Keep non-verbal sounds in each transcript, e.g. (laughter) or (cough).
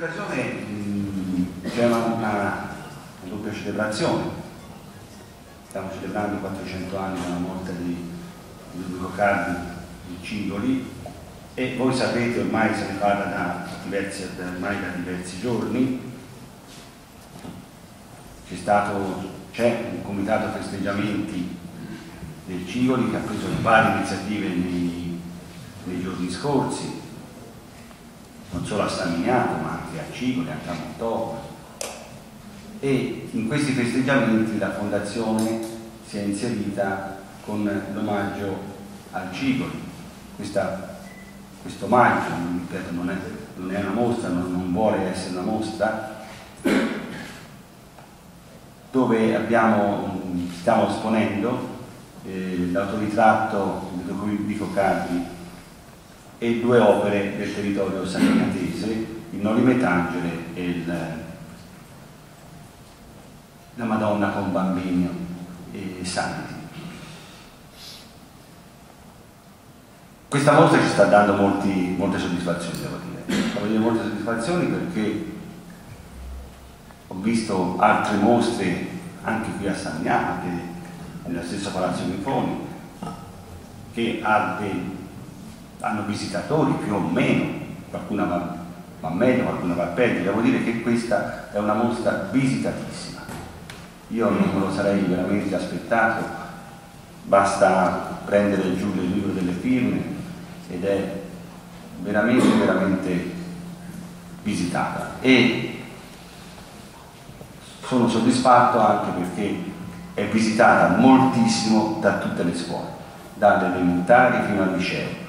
occasione c'è una, una, una doppia celebrazione. Stiamo celebrando i 400 anni dalla morte di, Ludovico Cardi di Cigoli e voi sapete ormai se ne parla da diversi, da diversi giorni c'è un comitato festeggiamenti del Cigoli che ha preso varie iniziative nei, nei giorni scorsi non solo a San Miniato anche a Montoro e in questi festeggiamenti la fondazione si è inserita con l'omaggio al Cigoli. Questa, questo omaggio non, è, non, è, una mostra, non, non vuole essere una mostra dove abbiamo, stiamo esponendo eh, l'autoritratto di Ludovico Cardi e due opere del territorio salinatese, il Noli Tangere e il, la Madonna con bambini e santi. Questa mostra ci sta dando molti, molte soddisfazioni, devo dire. Devo dire molte soddisfazioni perché ho visto altre mostre anche qui a Sagnano, anche nella stessa Palazzo Grifoni, che ha dei hanno visitatori più o meno, qualcuna va, va meglio, qualcuna va peggio, devo dire che questa è una mostra visitatissima. Io non me lo sarei veramente aspettato, basta prendere giù il libro delle firme ed è veramente, veramente visitata. E sono soddisfatto anche perché è visitata moltissimo da tutte le scuole, dalle elementari fino al liceo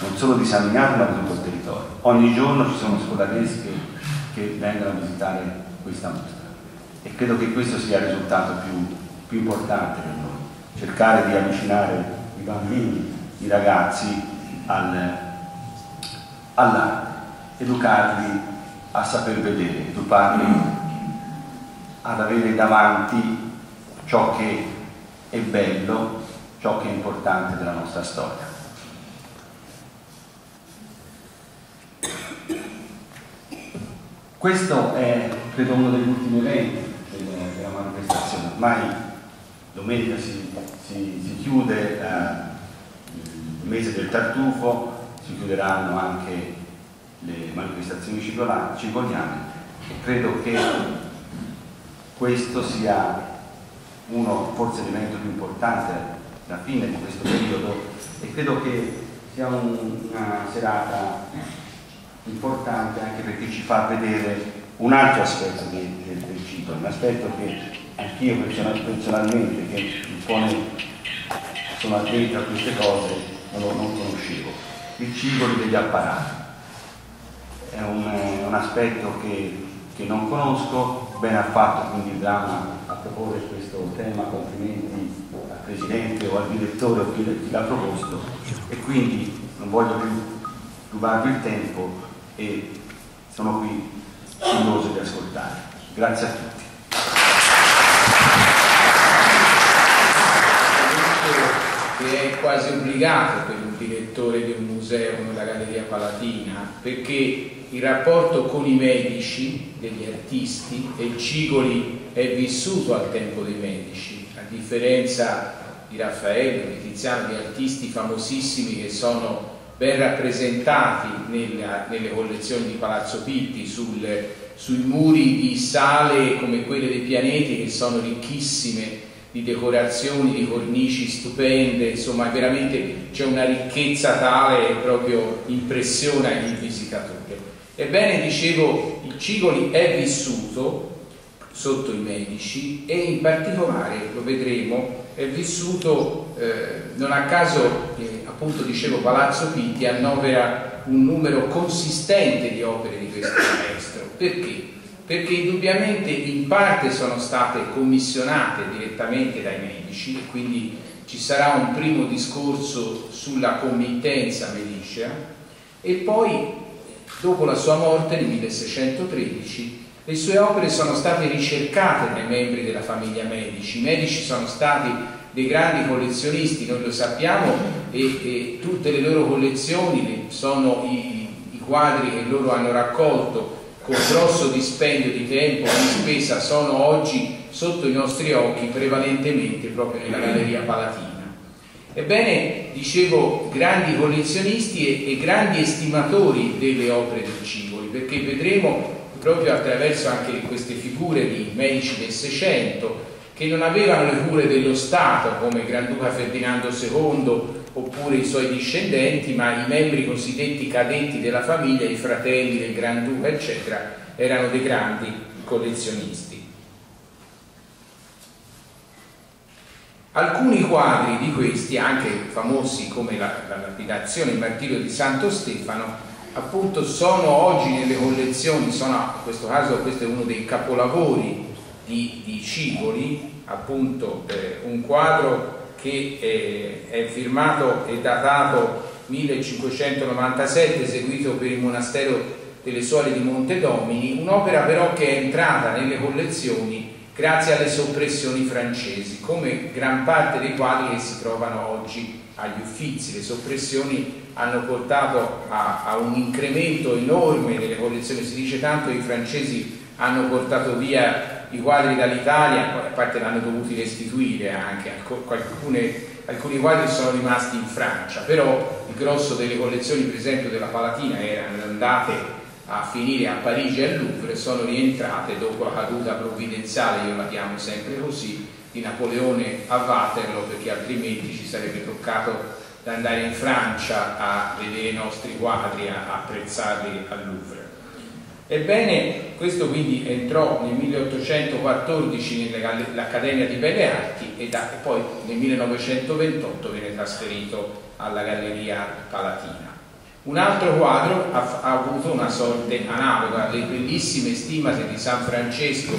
non solo di San Miniato ma di tutto il territorio. Ogni giorno ci sono scolatesche che vengono a visitare questa mostra e credo che questo sia il risultato più, più importante per noi, cercare di avvicinare i bambini, i ragazzi al, all'arte, educarli a saper vedere, educarli ad avere davanti ciò che è bello, ciò che è importante della nostra storia. Questo è, credo, uno degli ultimi eventi della manifestazione. Ormai domenica si, si, si chiude eh, il mese del tartufo, si chiuderanno anche le manifestazioni cigoliane e credo che questo sia uno, forse l'evento più importante, la fine di questo periodo e credo che sia un, una serata importante anche perché ci fa vedere un altro aspetto del, del, cibo, un aspetto che anch'io personalmente, che un po' sono attento a queste cose, non, non conoscevo. Il cibo degli apparati. È un, un aspetto che, che, non conosco, bene ha fatto quindi il dramma a proporre questo tema, complimenti al Presidente o al direttore o chi l'ha proposto e quindi non voglio più rubarvi il tempo, e sono qui curioso di ascoltare. Grazie a tutti. che è quasi obbligato per un direttore di un museo come la Galleria Palatina, perché il rapporto con i medici degli artisti e il Cigoli è vissuto al tempo dei medici, a differenza di Raffaello, di Tiziano, di artisti famosissimi che sono ben rappresentati nella, nelle collezioni di Palazzo Pitti, sul, sui muri di sale come quelle dei pianeti che sono ricchissime di decorazioni, di cornici stupende, insomma veramente c'è una ricchezza tale che proprio impressiona il visitatore. Ebbene, dicevo, il Cigoli è vissuto sotto i medici e in particolare, lo vedremo, è vissuto eh, non a caso eh, appunto dicevo Palazzo Pitti annovera un numero consistente di opere di questo maestro. Perché? Perché indubbiamente in parte sono state commissionate direttamente dai medici e quindi ci sarà un primo discorso sulla committenza medicea e poi dopo la sua morte nel 1613 le sue opere sono state ricercate dai membri della famiglia Medici, i Medici sono stati dei grandi collezionisti, noi lo sappiamo, e, e tutte le loro collezioni sono i, i, quadri che loro hanno raccolto con grosso dispendio di tempo e di spesa sono oggi sotto i nostri occhi prevalentemente proprio nella Galleria Palatina. Ebbene, dicevo, grandi collezionisti e, e grandi estimatori delle opere del Civoli, perché vedremo proprio attraverso anche queste figure di medici del Seicento che non avevano le cure dello Stato come il Granduca Ferdinando II oppure i suoi discendenti, ma i membri cosiddetti cadetti della famiglia, i fratelli del Granduca, eccetera, erano dei grandi collezionisti. Alcuni quadri di questi, anche famosi come la, la lapidazione il martirio di Santo Stefano, appunto sono oggi nelle collezioni, sono, in questo caso questo è uno dei capolavori di, di Civoli, appunto eh, un quadro che eh, è firmato e datato 1597, eseguito per il monastero delle Suole di Montedomini, un'opera però che è entrata nelle collezioni grazie alle soppressioni francesi, come gran parte dei quadri che si trovano oggi agli Uffizi. Le soppressioni hanno portato a, a un incremento enorme delle collezioni, si dice tanto che i francesi hanno portato via i quadri dall'Italia, a parte l'hanno dovuti restituire anche, alcune, alcuni quadri sono rimasti in Francia, però il grosso delle collezioni per esempio della Palatina erano andate a finire a Parigi e al Louvre sono rientrate dopo la caduta provvidenziale, io la chiamo sempre così, di Napoleone a Waterloo perché altrimenti ci sarebbe toccato andare in Francia a vedere i nostri quadri, a apprezzarli al Louvre. Ebbene, questo quindi entrò nel 1814 nell'Accademia di Belle Arti e, da, e poi nel 1928 viene trasferito alla Galleria Palatina. Un altro quadro ha, ha avuto una sorte analoga, le bellissime stimate di San Francesco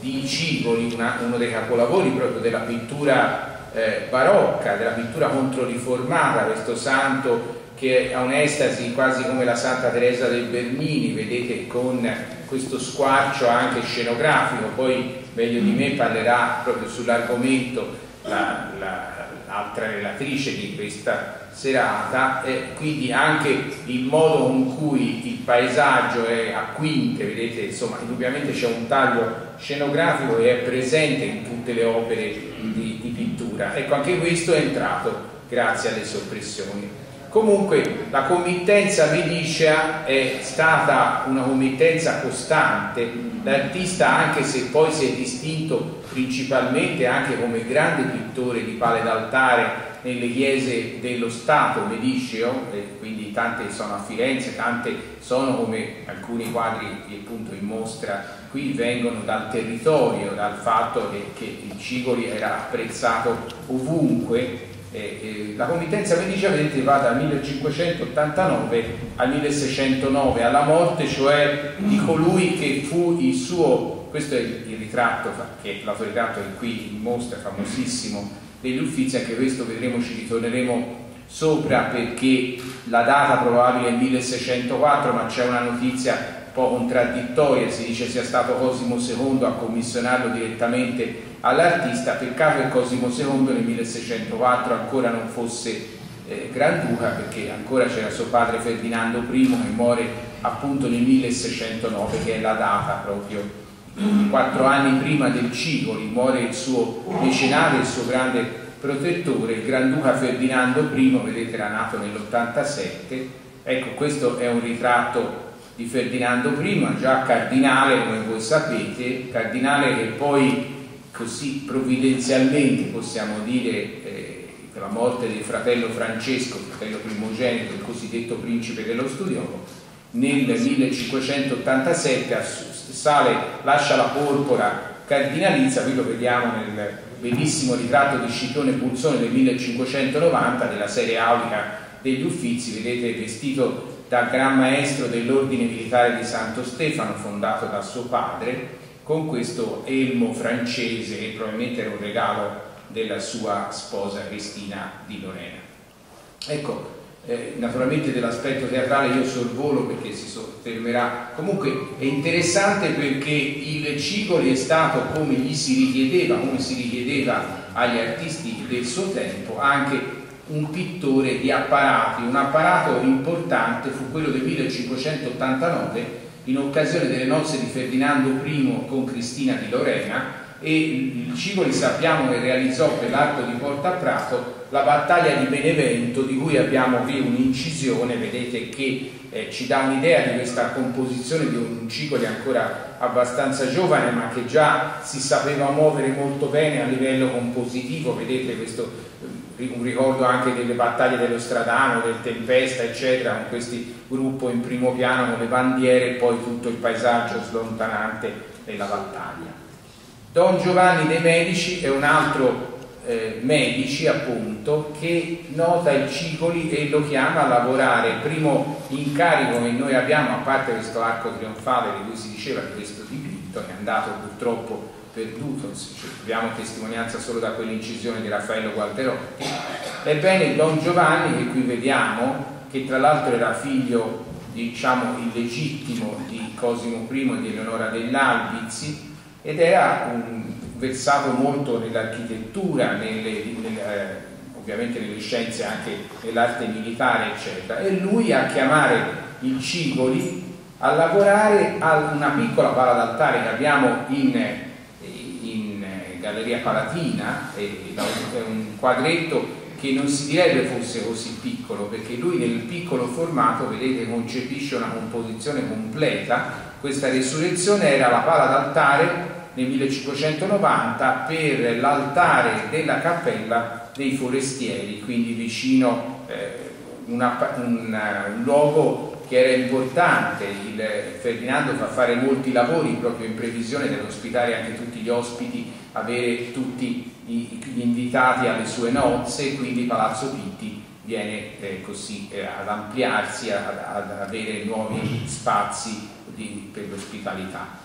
di Civoli, una, uno dei capolavori proprio della pittura eh, barocca, della pittura controriformata, questo santo che ha un'estasi quasi come la Santa Teresa del Bernini, vedete con questo squarcio anche scenografico, poi meglio di me parlerà proprio sull'argomento l'altra la, la, relatrice di questa serata, e quindi anche il modo con cui il paesaggio è a quinte, vedete, insomma, indubbiamente c'è un taglio scenografico che è presente in tutte le opere di, di pittura. Ecco, anche questo è entrato grazie alle soppressioni. Comunque la committenza medicea è stata una committenza costante, l'artista anche se poi si è distinto principalmente anche come grande pittore di pale d'altare nelle chiese dello Stato mediceo, quindi tante sono a Firenze, tante sono come alcuni quadri appunto in mostra qui vengono dal territorio, dal fatto che, che il Cigoli era apprezzato ovunque eh, la committenza medicea vedete va dal 1589 al 1609 alla morte cioè di colui che fu il suo questo è il, il ritratto che l'autoritratto è qui in mostra famosissimo degli uffizi anche questo vedremo ci ritorneremo sopra perché la data probabile è 1604 ma c'è una notizia un po' contraddittoria si dice sia stato Cosimo II a commissionarlo direttamente all'artista, peccato che Cosimo II nel 1604 ancora non fosse eh, Granduca perché ancora c'era suo padre Ferdinando I che muore appunto nel 1609 che è la data proprio. Quattro anni prima del Cicoli muore il suo mecenate, il suo grande protettore, il Granduca Ferdinando I, vedete era nato nell'87, ecco questo è un ritratto di Ferdinando I, già cardinale come voi sapete, cardinale che poi così provvidenzialmente possiamo dire eh, la morte del fratello Francesco, fratello primogenito, il cosiddetto principe dello studiolo, nel 1587 sale, lascia la porpora cardinalizia, qui lo vediamo nel bellissimo ritratto di Scipione Pulzone del 1590 della serie aulica degli Uffizi, vedete vestito da gran maestro dell'ordine militare di Santo Stefano fondato da suo padre con questo elmo francese che probabilmente era un regalo della sua sposa Cristina di Lorena. Ecco, eh, naturalmente dell'aspetto teatrale io sorvolo perché si soffermerà, comunque è interessante perché il Cicoli è stato come gli si richiedeva, come si richiedeva agli artisti del suo tempo, anche un pittore di apparati, un apparato importante fu quello del 1589 in occasione delle nozze di Ferdinando I con Cristina di Lorena e il Cigoli sappiamo che realizzò per l'arco di Porta Prato la battaglia di Benevento di cui abbiamo qui un'incisione, vedete che eh, ci dà un'idea di questa composizione di un Cigoli ancora abbastanza giovane ma che già si sapeva muovere molto bene a livello compositivo, vedete questo un ricordo anche delle battaglie dello Stradano, del Tempesta, eccetera, con questi gruppo in primo piano con le bandiere e poi tutto il paesaggio slontanante della battaglia. Don Giovanni dei Medici è un altro eh, medici appunto che nota il Cicoli e lo chiama a lavorare primo incarico che noi abbiamo a parte questo arco trionfale di cui si diceva di questo dipinto è andato purtroppo perduto, abbiamo testimonianza solo da quell'incisione di Raffaello Gualterotti. Ebbene, Don Giovanni, che qui vediamo, che tra l'altro era figlio, diciamo, illegittimo di Cosimo I e di Eleonora dell'Albizi, ed era un, versato molto nell'architettura, nelle, nelle, eh, ovviamente nelle scienze anche nell'arte militare, eccetera. E lui a chiamare il Cigoli a lavorare a una piccola pala d'altare che abbiamo in Galleria Palatina, è un quadretto che non si direbbe fosse così piccolo, perché lui nel piccolo formato, vedete, concepisce una composizione completa. Questa resurrezione era la pala d'altare nel 1590 per l'altare della cappella dei forestieri, quindi vicino eh, una, un, un luogo che era importante, il Ferdinando fa fare molti lavori proprio in previsione dell'ospitare anche tutti gli ospiti, avere tutti gli invitati alle sue nozze, quindi Palazzo Pitti viene eh, così eh, ad ampliarsi, ad, ad, avere nuovi spazi di, per l'ospitalità.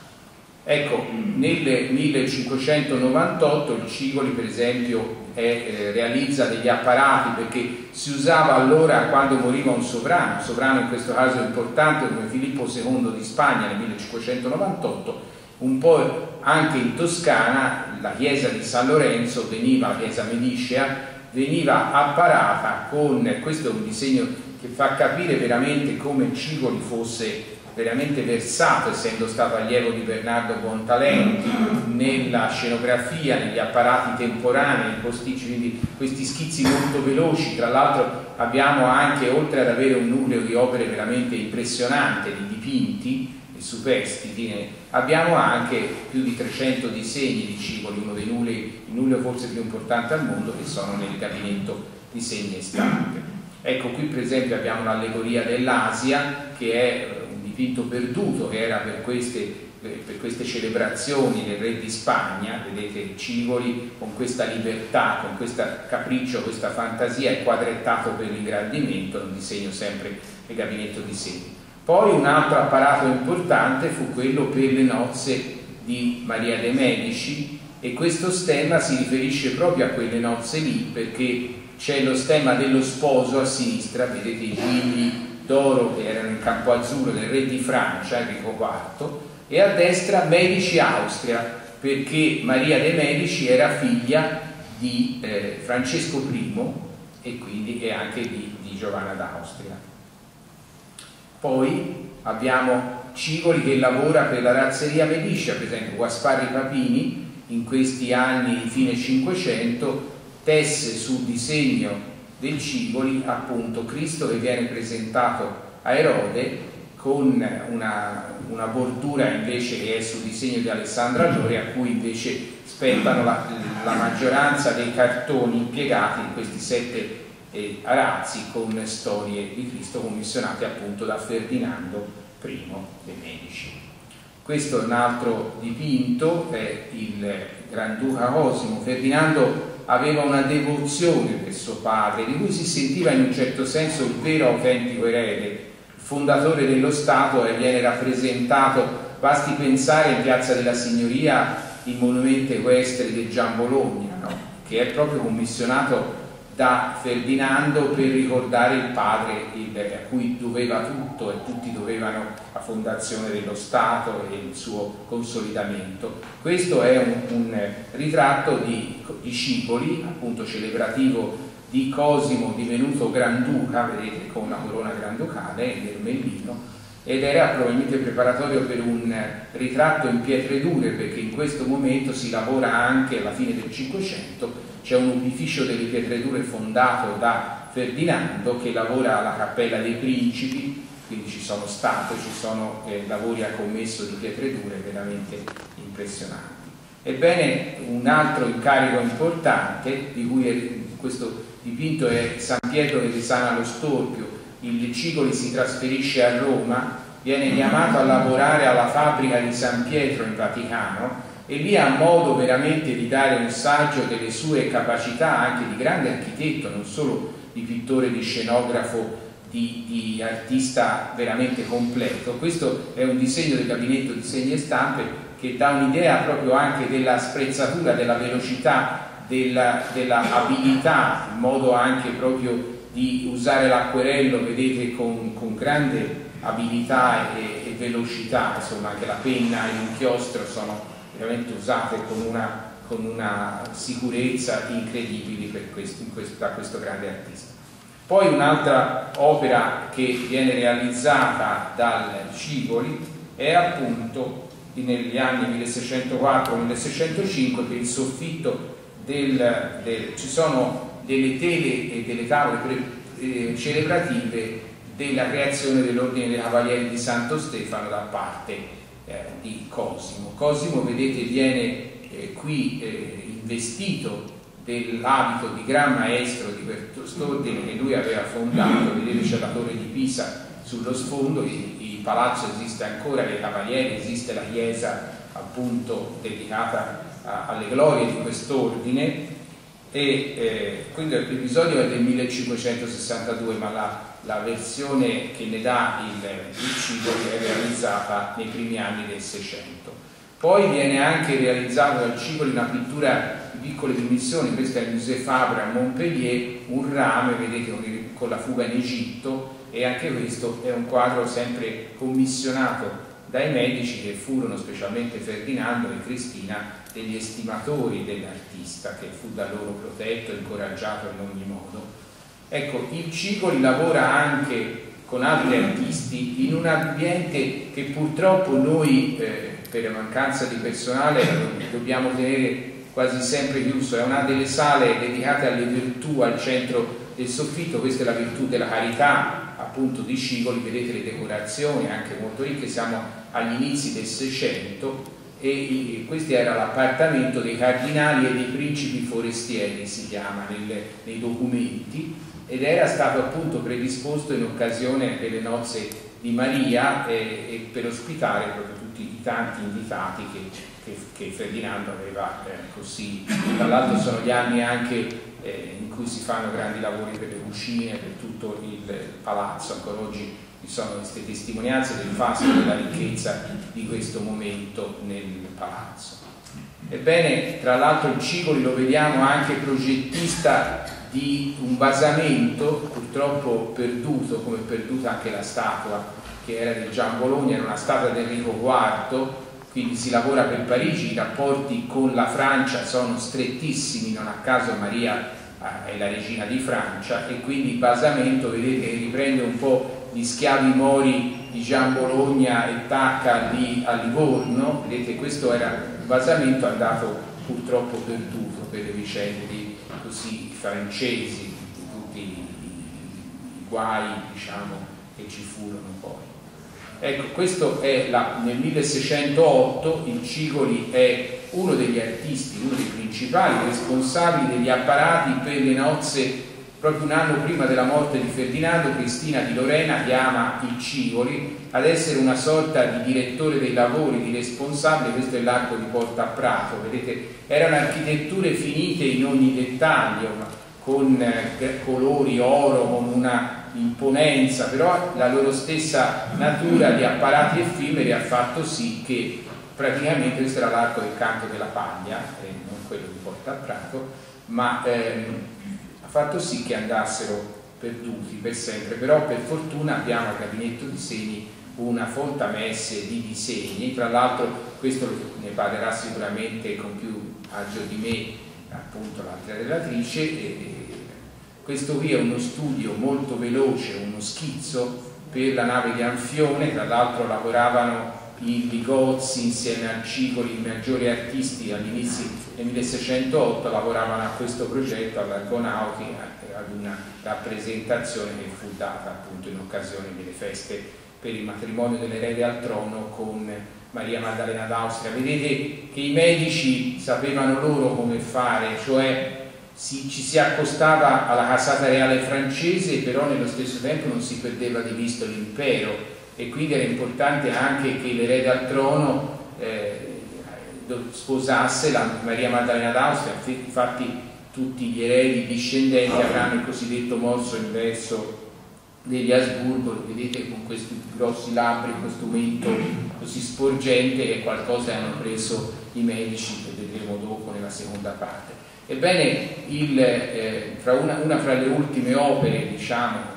Ecco, nel 1598 il Cigoli per esempio è, eh, realizza degli apparati perché si usava allora quando moriva un sovrano, un sovrano in questo caso importante come Filippo II di Spagna nel 1598, un po' anche in Toscana la chiesa di San Lorenzo veniva, la chiesa medicea, veniva apparata con, questo è un disegno che fa capire veramente come Cigoli fosse veramente versato, essendo stato allievo di Bernardo Buontalenti, nella scenografia, negli apparati temporanei, nei posticci, quindi questi schizzi molto veloci. Tra l'altro abbiamo anche, oltre ad avere un nucleo di opere veramente impressionante, di dipinti e superstiti, abbiamo anche più di 300 disegni di Cipoli, uno dei nuclei, il nucleo forse più importante al mondo, che sono nel gabinetto disegni e stampe. Ecco, qui per esempio abbiamo l'allegoria dell'Asia, che è dipinto perduto che era per queste, per queste celebrazioni del re di Spagna, vedete Civoli con questa libertà, con questo capriccio, questa fantasia, è quadrettato per l'ingrandimento, un disegno sempre del gabinetto di segni. Poi un altro apparato importante fu quello per le nozze di Maria de' Medici e questo stemma si riferisce proprio a quelle nozze lì perché c'è lo stemma dello sposo a sinistra, vedete i figli d'oro che erano in campo azzurro del re di Francia, Enrico IV, e a destra Medici Austria, perché Maria de' Medici era figlia di eh, Francesco I e quindi e anche di, di Giovanna d'Austria. Poi abbiamo Cigoli che lavora per la razzeria Medicia, per esempio Guasparri Papini in questi anni fine 500 tesse sul disegno del Cigoli, appunto Cristo che viene presentato a Erode con una, una bordura invece che è sul disegno di Alessandra Allori a cui invece spettano la, la maggioranza dei cartoni impiegati in questi sette eh, arazzi con storie di Cristo commissionate appunto da Ferdinando I dei Medici. Questo è un altro dipinto, è il Granduca Cosimo. Ferdinando aveva una devozione per suo padre, di cui si sentiva in un certo senso il vero autentico erede, fondatore dello Stato e viene rappresentato, basti pensare in Piazza della Signoria il monumento equestre di Gian Bologna, no? che è proprio commissionato da Ferdinando per ricordare il padre a cui doveva tutto e tutti dovevano la fondazione dello Stato e il suo consolidamento. Questo è un, un ritratto di, di Scipoli, appunto celebrativo di Cosimo divenuto Granduca, vedete con una corona granducale, l'ermellino, ed era probabilmente preparatorio per un ritratto in pietre dure perché in questo momento si lavora anche alla fine del Cinquecento, c'è un opificio delle pietre dure fondato da Ferdinando che lavora alla Cappella dei Principi, quindi ci sono statue, ci sono eh, lavori a commesso di pietre dure veramente impressionanti. Ebbene, un altro incarico importante, di cui questo dipinto è San Pietro che risana lo Storpio, il Cicoli si trasferisce a Roma, viene chiamato a lavorare alla fabbrica di San Pietro in Vaticano e lì ha modo veramente di dare un saggio delle sue capacità anche di grande architetto, non solo di pittore, di scenografo, di, di artista veramente completo. Questo è un disegno del gabinetto di segni e stampe che dà un'idea proprio anche della sprezzatura, della velocità, della, della abilità, in modo anche proprio di usare l'acquerello, vedete, con, con grande abilità e, e, velocità, insomma anche la penna e l'inchiostro sono veramente usate con una, con una sicurezza incredibile questo, questo, da questo grande artista. Poi un'altra opera che viene realizzata dal Civoli è appunto negli anni 1604-1605 per il soffitto del, del, ci sono delle tele e delle tavole eh, celebrative della creazione dell'ordine dei Cavalieri di Santo Stefano da parte eh, di Cosimo. Cosimo, vedete, viene eh, qui eh, investito dell'abito di gran maestro di quest'ordine che lui aveva fondato, vedete c'è la torre di Pisa sullo sfondo, il, palazzo esiste ancora, le Cavalieri, esiste la chiesa appunto dedicata a, alle glorie di quest'ordine e eh, quindi l'episodio è del 1562 ma la, la versione che ne dà il, il cibo è realizzata nei primi anni del 600 poi viene anche realizzato dal Civoli una pittura di piccole dimensioni, questo è il Musée Fabre a Montpellier, un rame, vedete, con la fuga in Egitto e anche questo è un quadro sempre commissionato dai medici che furono specialmente Ferdinando e Cristina degli estimatori dell'artista che fu da loro protetto e incoraggiato in ogni modo. Ecco, il Cicoli lavora anche con altri artisti in un ambiente che purtroppo noi eh, per mancanza di personale dobbiamo tenere quasi sempre chiuso, è una delle sale dedicate alle virtù al centro del soffitto, questa è la virtù della carità appunto di Scicoli, vedete le decorazioni anche molto ricche, siamo agli inizi del Seicento e questo era l'appartamento dei cardinali e dei principi forestieri si chiama nei documenti ed era stato appunto predisposto in occasione delle nozze di Maria e, e per ospitare proprio tutti i tanti invitati che, che, che Ferdinando aveva eh, così. Tra l'altro sono gli anni anche eh, in cui si fanno grandi lavori per le cucine, per tutto il palazzo, ancora oggi ci sono queste testimonianze del fasto della ricchezza di questo momento nel palazzo. Ebbene, tra l'altro il Cicoli lo vediamo anche progettista di un basamento, purtroppo perduto, come perduta anche la statua che era di Gian Bologna, era una statua di Enrico IV, quindi si lavora per Parigi, i rapporti con la Francia sono strettissimi, non a caso Maria eh, è la regina di Francia e quindi il basamento, vedete, riprende un po' gli schiavi mori di Gian Bologna e Tacca lì a Livorno, vedete questo era un basamento andato purtroppo perduto per le vicende così francesi, di tutti i, guai diciamo, che ci furono poi. Ecco, questo è la, nel 1608 il Cigoli è uno degli artisti, uno dei principali responsabili degli apparati per le nozze proprio un anno prima della morte di Ferdinando, Cristina di Lorena chiama il Civoli ad essere una sorta di direttore dei lavori, di responsabile, questo è l'arco di Porta a Prato, vedete, erano architetture finite in ogni dettaglio, con eh, colori oro, con una imponenza, però la loro stessa natura di apparati effimeri ha fatto sì che praticamente questo era l'arco del canto della paglia, eh, non quello di Porta a Prato, ma ehm, fatto sì che andassero perduti per sempre, però per fortuna abbiamo al gabinetto disegni una fonta messe di disegni, tra l'altro questo ne parlerà sicuramente con più agio di me appunto l'altra relatrice, e questo qui è uno studio molto veloce, uno schizzo per la nave di Anfione, tra l'altro lavoravano i Ligozzi insieme a Cicoli, i maggiori artisti all'inizio del 1608 lavoravano a questo progetto all'Argonauti ad una rappresentazione che fu data appunto in occasione delle feste per il matrimonio dell'erede al trono con Maria Maddalena d'Austria. Vedete che i medici sapevano loro come fare, cioè si, ci si accostava alla casata reale francese, però nello stesso tempo non si perdeva di vista l'impero e quindi era importante anche che l'erede al trono eh, sposasse la Maria Maddalena d'Austria, infatti tutti gli eredi discendenti avranno il cosiddetto morso inverso degli Asburgo, vedete con questi grossi labbri, questo mento così sporgente è qualcosa hanno preso i medici, che vedremo dopo nella seconda parte. Ebbene, il, eh, fra una, una, fra le ultime opere, diciamo, di, di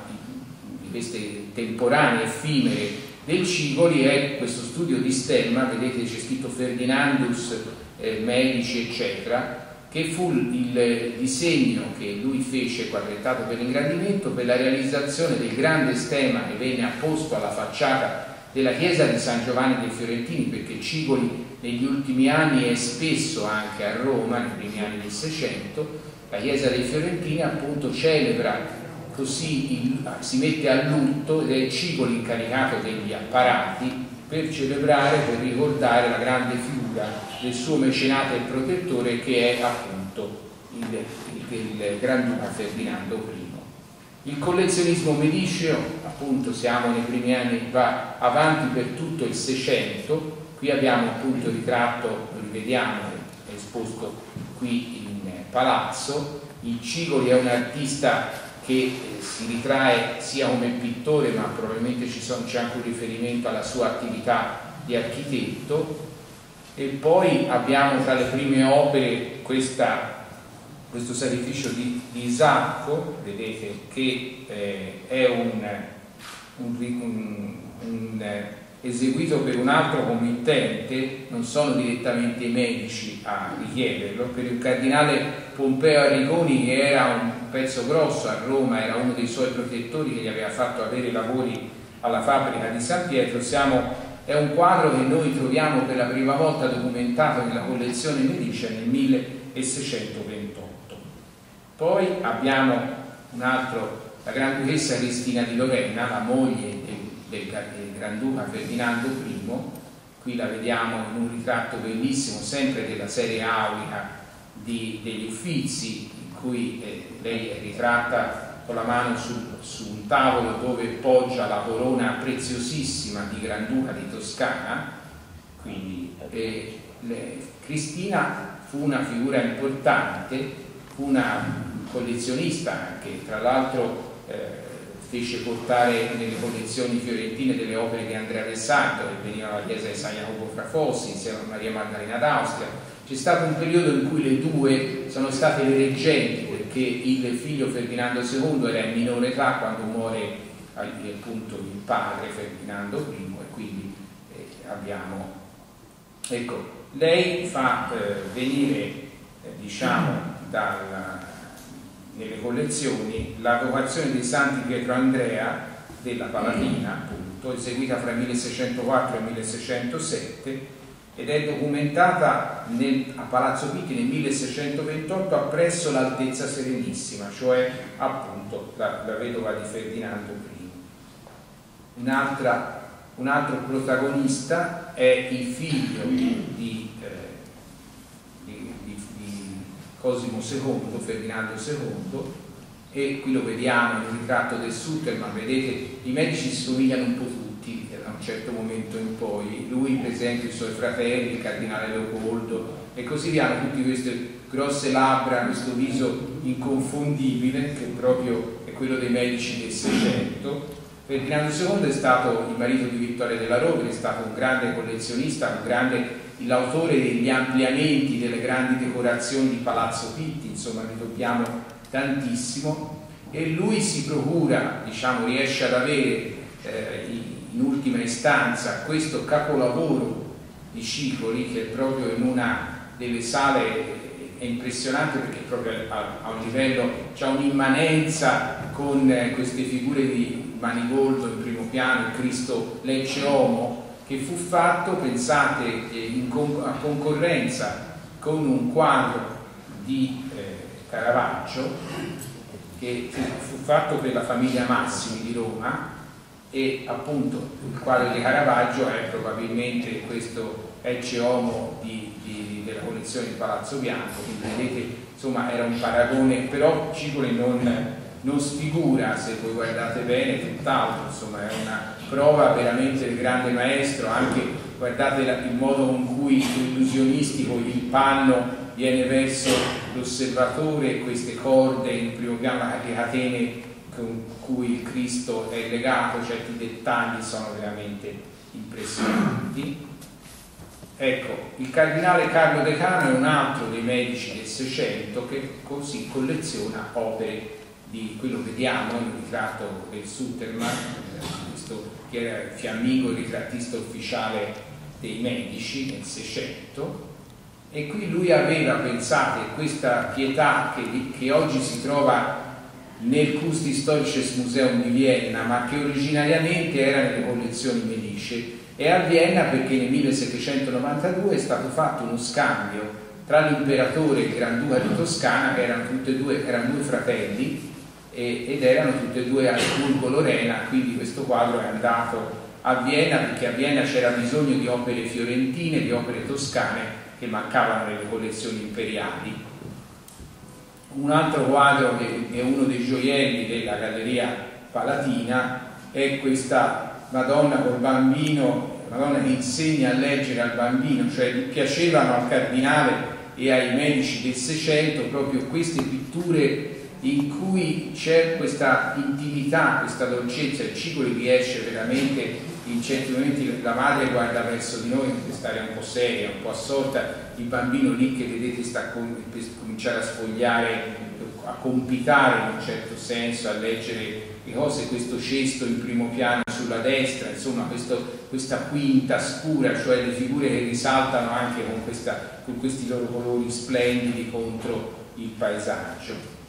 queste temporanee, effimere del Cigoli è questo studio di stemma, vedete c'è scritto Ferdinandus, eh, Medici, eccetera, che fu il disegno che lui fece quadrettato per l'ingrandimento per la realizzazione del grande stemma che venne apposto alla facciata della chiesa di San Giovanni dei Fiorentini perché Cigoli negli ultimi anni è spesso anche a Roma, nei primi anni del Seicento, la chiesa dei Fiorentini appunto celebra così il, si mette a lutto ed è Cigoli incaricato degli apparati per celebrare, per ricordare la grande figura del suo mecenate e protettore che è appunto il, il, il Granduca Ferdinando I. Il collezionismo mediceo, appunto siamo nei primi anni, va avanti per tutto il Seicento, qui abbiamo appunto il ritratto, lo rivediamo, è esposto qui in palazzo, il Cigoli è un artista che si ritrae sia come pittore ma probabilmente c'è anche un riferimento alla sua attività di architetto. E poi abbiamo tra le prime opere questa, questo sacrificio di, di, Isacco, vedete che eh, è un, un, un, un eseguito per un altro committente, non sono direttamente i medici a richiederlo, per il cardinale Pompeo Arrigoni che era un pezzo grosso a Roma, era uno dei suoi protettori che gli aveva fatto avere lavori alla fabbrica di San Pietro, Siamo, è un quadro che noi troviamo per la prima volta documentato nella collezione Medici nel 1628. Poi abbiamo un altro, la Granduchessa Cristina di Lorena, la moglie del, Granduca Ferdinando I, qui la vediamo in un ritratto bellissimo, sempre della serie aulica di, degli Uffizi, in cui eh, lei è ritratta con la mano su, su, un tavolo dove poggia la corona preziosissima di Granduca di Toscana, quindi eh, le, Cristina fu una figura importante, una collezionista che tra l'altro eh, fece portare nelle collezioni fiorentine delle opere di Andrea Alessandro che veniva alla chiesa di San Jacopo Frafossi insieme a Maria Maddalena d'Austria. C'è stato un periodo in cui le due sono state le reggenti perché il figlio Ferdinando II era in minore età quando muore appunto il padre Ferdinando I e quindi eh, abbiamo ecco lei fa eh, venire eh, diciamo dalla nelle collezioni la vocazione dei Santi Pietro Andrea della Palatina, appunto, eseguita fra il 1604 e il 1607 ed è documentata nel, a Palazzo Pitti nel 1628 appresso l'Altezza Serenissima, cioè appunto la, la vedova di Ferdinando I. Un'altra, un altro protagonista è il figlio di Cosimo II, Ferdinando II, e qui lo vediamo nel ritratto del Sutterman, vedete i medici si somigliano un po' tutti da un certo momento in poi, lui per esempio i suoi fratelli, il cardinale Leopoldo e così via, hanno tutte queste grosse labbra, questo viso inconfondibile che proprio è quello dei medici del Seicento. Ferdinando II è stato il marito di Vittoria della Rovere, è stato un grande collezionista, un grande l'autore degli ampliamenti delle grandi decorazioni di Palazzo Pitti, insomma ne dobbiamo tantissimo e lui si procura, diciamo, riesce ad avere eh, in ultima istanza questo capolavoro di Cicoli che è proprio in una delle sale è impressionante perché proprio a, un livello c'è un'immanenza con eh, queste figure di Manigoldo in primo piano il Cristo Lecce Homo, che fu fatto, pensate, in con a concorrenza con un quadro di eh, Caravaggio che fu fatto per la famiglia Massimi di Roma e appunto il quadro di Caravaggio è probabilmente questo Ecce Homo di, di, della collezione di Palazzo Bianco, quindi vedete insomma era un paragone, però Cipoli non, non sfigura, se voi guardate bene, tutt'altro, insomma è una prova veramente del grande maestro, anche guardate il modo con cui illusionistico il panno viene verso l'osservatore queste corde in primo piano, le catene con cui il Cristo è legato, certi dettagli sono veramente impressionanti. Ecco, il cardinale Carlo Decano è un altro dei medici del Seicento che così colleziona opere di quello che vediamo, il ritratto del Suterman, questo che era il fiammingo ritrattista ufficiale dei medici nel Seicento, e qui lui aveva, pensate, questa pietà che, che oggi si trova nel Kunsthistorisches Museum di Vienna, ma che originariamente era nelle collezioni Medici, e a Vienna perché nel 1792 è stato fatto uno scambio tra l'imperatore e il Granduca di Toscana, che erano, erano due fratelli, e, ed erano tutti e due a Asburgo Lorena, quindi questo quadro è andato a Vienna perché a Vienna c'era bisogno di opere fiorentine, di opere toscane che mancavano nelle collezioni imperiali. Un altro quadro che è uno dei gioielli della Galleria Palatina è questa Madonna col bambino, Madonna che insegna a leggere al bambino, cioè piacevano al cardinale e ai medici del Seicento proprio queste pitture in cui c'è questa intimità, questa dolcezza, il Cicoli riesce veramente in certi momenti la madre guarda verso di noi per stare un po' seria, un po' assorta, il bambino lì che vedete sta com per cominciare a sfogliare, a compitare in un certo senso, a leggere le cose, questo cesto in primo piano sulla destra, insomma questo, questa quinta scura, cioè le figure che risaltano anche con, questa, con questi loro colori splendidi contro il paesaggio.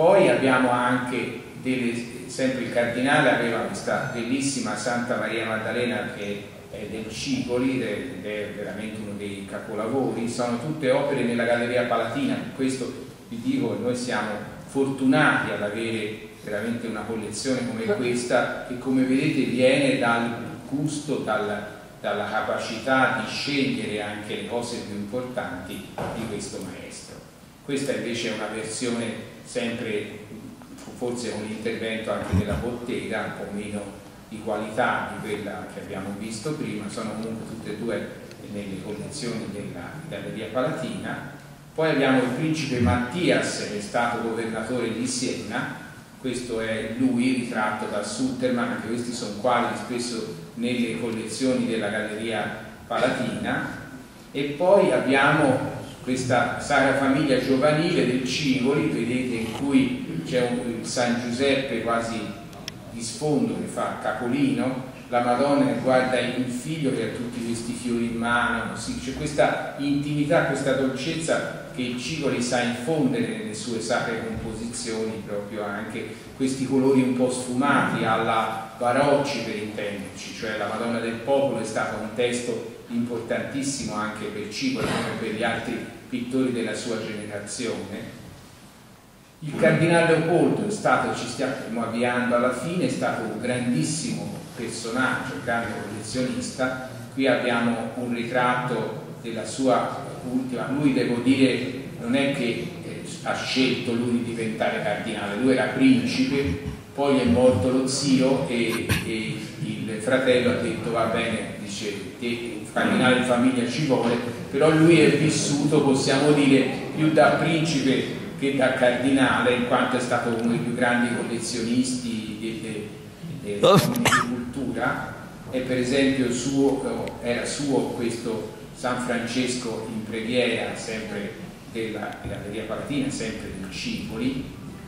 Poi abbiamo anche delle sempre il cardinale aveva questa bellissima Santa Maria Maddalena che è del Cipoli ed è veramente uno dei capolavori, sono tutte opere nella Galleria Palatina, per questo vi dico che noi siamo fortunati ad avere veramente una collezione come questa che come vedete viene dal gusto, dal, dalla capacità di scegliere anche le cose più importanti di questo maestro. Questa invece è una versione sempre forse con l'intervento anche della bottega, un po' meno di qualità di quella che abbiamo visto prima, sono comunque tutte e due nelle collezioni della Galleria Palatina. Poi abbiamo il principe Mattias, che è stato governatore di Siena, questo è lui ritratto da Sutterman, anche questi sono quadri spesso nelle collezioni della Galleria Palatina. E poi abbiamo questa Sacra Famiglia Giovanile del Civoli, vedete in cui c'è un San Giuseppe quasi di sfondo che fa capolino, la Madonna che guarda il figlio che ha tutti questi fiori in mano, c'è questa intimità, questa dolcezza che il Cicoli sa infondere nelle sue sacre composizioni, proprio anche questi colori un po' sfumati alla Barocci per intenderci, cioè la Madonna del Popolo è stato un testo importantissimo anche per Cicoli come per gli altri pittori della sua generazione il cardinale Leopoldo è stato, ci stiamo avviando alla fine, è stato un grandissimo personaggio, un grande collezionista. Qui abbiamo un ritratto della sua ultima, lui devo dire non è che eh, ha scelto lui di diventare cardinale, lui era principe, poi è morto lo zio e, e il fratello ha detto va bene, dice il cardinale di famiglia ci vuole, però lui è vissuto, possiamo dire, più da principe che da cardinale, in quanto è stato uno dei più grandi collezionisti della cultura, e per esempio suo, era suo questo San Francesco in preghiera, sempre della Galleria Palatina, sempre del Cipoli,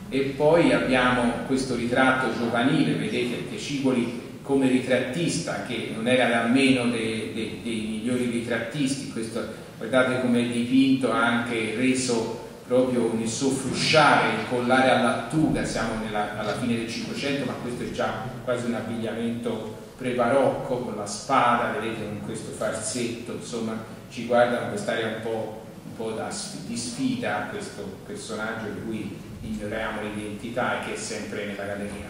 e poi abbiamo questo ritratto giovanile, vedete che Cipoli come ritrattista, che non era nemmeno dei, dei, dei migliori ritrattisti, questo, guardate come è dipinto anche reso proprio nel soffusciare, il collare a lattuga, siamo nella, alla fine del Cinquecento, ma questo è già quasi un abbigliamento pre-barocco con la spada, vedete con questo farsetto, insomma ci guardano quest'area un po', un po da, di sfida a questo personaggio di cui ignoriamo l'identità e che è sempre nella galleria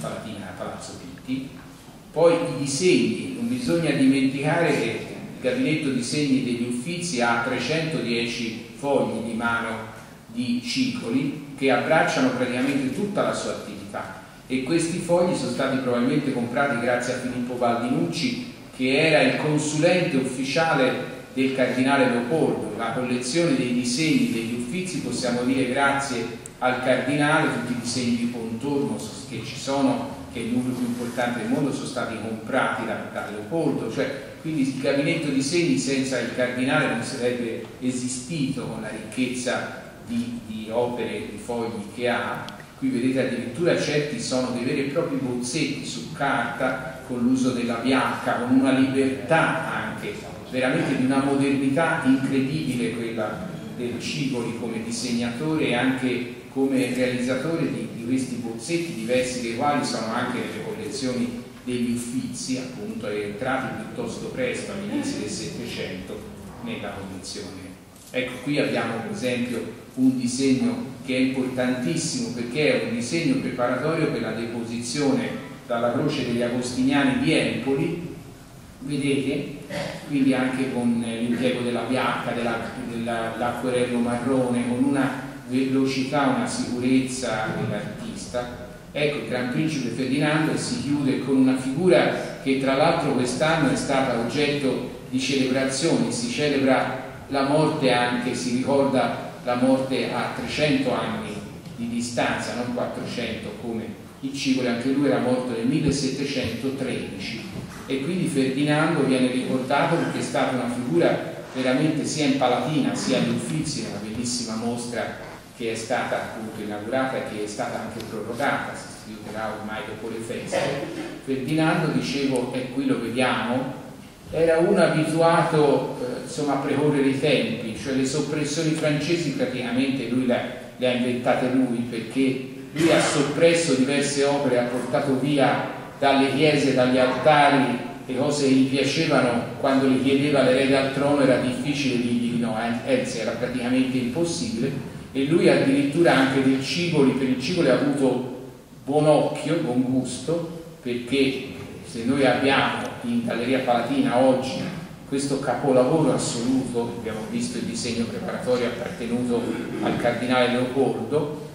palatina Palazzo Pitti. Poi i disegni, non bisogna dimenticare che il gabinetto disegni degli uffizi ha 310 fogli di mano di cicoli che abbracciano praticamente tutta la sua attività. E questi fogli sono stati probabilmente comprati grazie a Filippo Baldinucci che era il consulente ufficiale del cardinale Leopoldo, la collezione dei disegni degli uffizi possiamo dire grazie al cardinale, tutti i disegni di Pontormo che ci sono, che è il numero più importante del mondo, sono stati comprati da, da Leopoldo, cioè quindi il gabinetto disegni senza il cardinale non sarebbe esistito con la ricchezza di, di opere, di fogli che ha, qui vedete addirittura certi sono dei veri e propri bozzetti su carta con l'uso della bianca, con una libertà anche, veramente di una modernità incredibile quella del Cigoli come disegnatore e anche come realizzatore di, di questi bozzetti, diversi dei quali sono anche nelle collezioni degli Uffizi, appunto, entrati piuttosto presto all'inizio del Settecento nella collezione. Ecco, qui abbiamo per esempio un disegno che è importantissimo perché è un disegno preparatorio per la deposizione dalla croce degli Agostiniani di Empoli, vedete, quindi anche con l'impiego della bianca, dell'acquerello della, marrone, con una velocità, una sicurezza dell'artista. Ecco il Gran Principe Ferdinando si chiude con una figura che tra l'altro quest'anno è stata oggetto di celebrazioni, si celebra la morte anche, si ricorda la morte a 300 anni di distanza, non 400 come il Cicoli, anche lui era morto nel 1713 e quindi Ferdinando viene ricordato perché è stata una figura veramente sia in Palatina sia agli Uffizi, una bellissima mostra che è stata appunto inaugurata e che è stata anche prorogata, si istituirà ormai dopo le feste. Ferdinando, dicevo, e qui lo vediamo, era un abituato eh, insomma, a precorrere i tempi, cioè le soppressioni francesi praticamente lui le, le ha inventate lui perché lui ha soppresso diverse opere, ha portato via dalle chiese, dagli altari le cose che gli piacevano quando le chiedeva l'erede al trono era difficile dirgli di no, anzi era praticamente impossibile. E lui addirittura anche del Cigoli, per il Cigoli ha avuto buon occhio, buon gusto perché se noi abbiamo in Galleria Palatina oggi questo capolavoro assoluto, abbiamo visto il disegno preparatorio appartenuto al cardinale Leopoldo,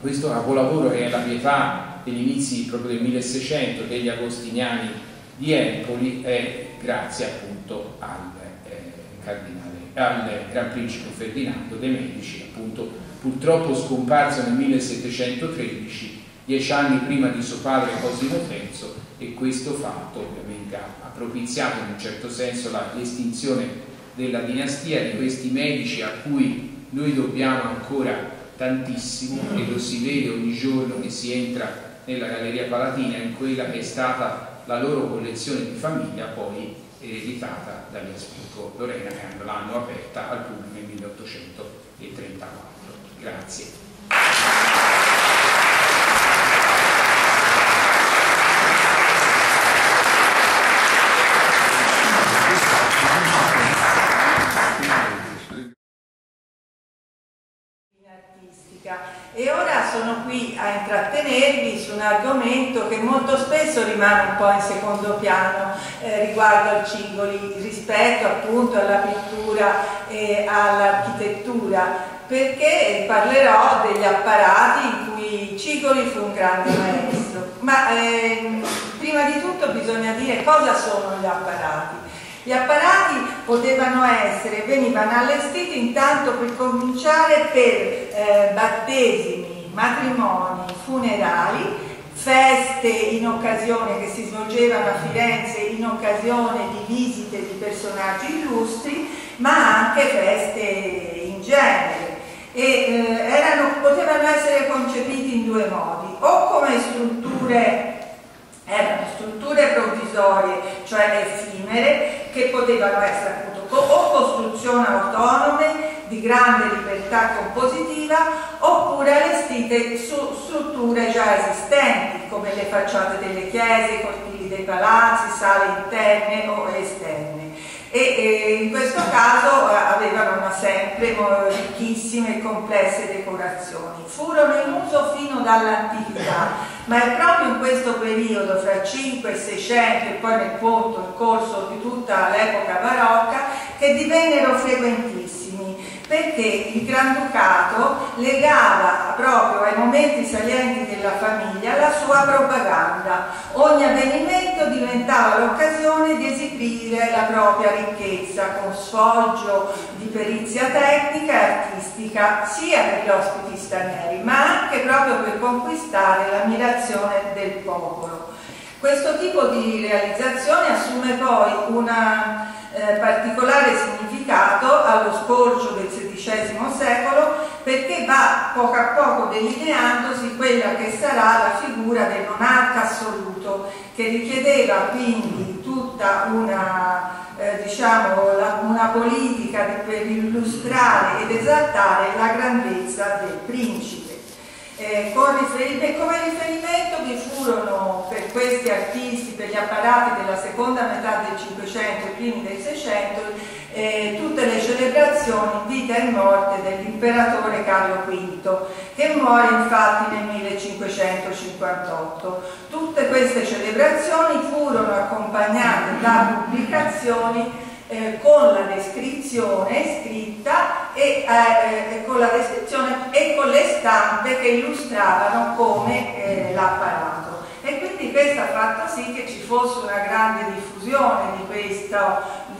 questo capolavoro è la pietà degli inizi proprio del 1600 degli agostiniani di Empoli è grazie appunto al eh, al Gran Principe Ferdinando de' Medici, appunto purtroppo scomparso nel 1713, dieci anni prima di suo padre Cosimo III, e questo fatto ovviamente ha, propiziato in un certo senso l'estinzione della dinastia di questi medici a cui noi dobbiamo ancora tantissimo e lo si vede ogni giorno che si entra nella Galleria Palatina in quella che è stata la loro collezione di famiglia poi ereditata dagli Aspico Lorena che l'hanno aperta al pubblico nel 1834. Grazie. e ora sono intrattenervi su un argomento che molto spesso rimane un po' in secondo piano eh, riguardo al Cigoli rispetto appunto alla pittura e all'architettura perché parlerò degli apparati in cui Cigoli fu un grande maestro. Ma ehm, prima di tutto bisogna dire cosa sono gli apparati. Gli apparati potevano essere, venivano allestiti intanto per cominciare per eh, battesimi, matrimoni, funerali, feste in occasione che si svolgevano a Firenze in occasione di visite di personaggi illustri, ma anche feste in genere. E eh, erano, potevano essere concepiti in due modi, o come strutture erano strutture provvisorie, cioè effimere, che potevano essere appunto o costruzioni autonome di grande libertà compositiva oppure allestite su strutture già esistenti come le facciate delle chiese, i cortili dei palazzi, sale interne o esterne e, e in questo caso eh, avevano una sempre ricchissime e complesse decorazioni. Furono in uso fino dall'antichità, ma è proprio in questo periodo, fra 5 e 600 e poi nel corso di tutta l'epoca barocca, che divennero frequentissimi perché il Granducato legava proprio ai momenti salienti della famiglia la sua propaganda. Ogni avvenimento diventava l'occasione di esibire la propria ricchezza con sfoggio di perizia tecnica e artistica sia per gli ospiti stranieri ma anche proprio per conquistare l'ammirazione del popolo. Questo tipo di realizzazione assume poi una eh, particolare significato allo scorcio del XVI secolo perché va poco a poco delineandosi quella che sarà la figura del monarca assoluto che richiedeva quindi tutta una, eh, diciamo, la, una politica per illustrare ed esaltare la grandezza del principe. Eh, riferimento, come riferimento vi furono per questi artisti, per gli apparati della seconda metà del Cinquecento e primi del Seicento, eh, tutte le celebrazioni vita e morte dell'imperatore Carlo V, che muore infatti nel 1558. Tutte queste celebrazioni furono accompagnate da pubblicazioni eh, con la descrizione scritta e, eh, con la descrizione e con le stampe che illustravano come eh, l'apparato. E quindi questo ha fatto sì che ci fosse una grande diffusione di, questo,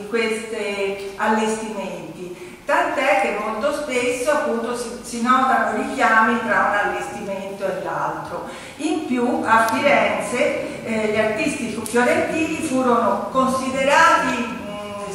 di questi allestimenti. Tant'è che molto spesso appunto si, si notano richiami tra un allestimento e l'altro. In più a Firenze eh, gli artisti fiorentini furono considerati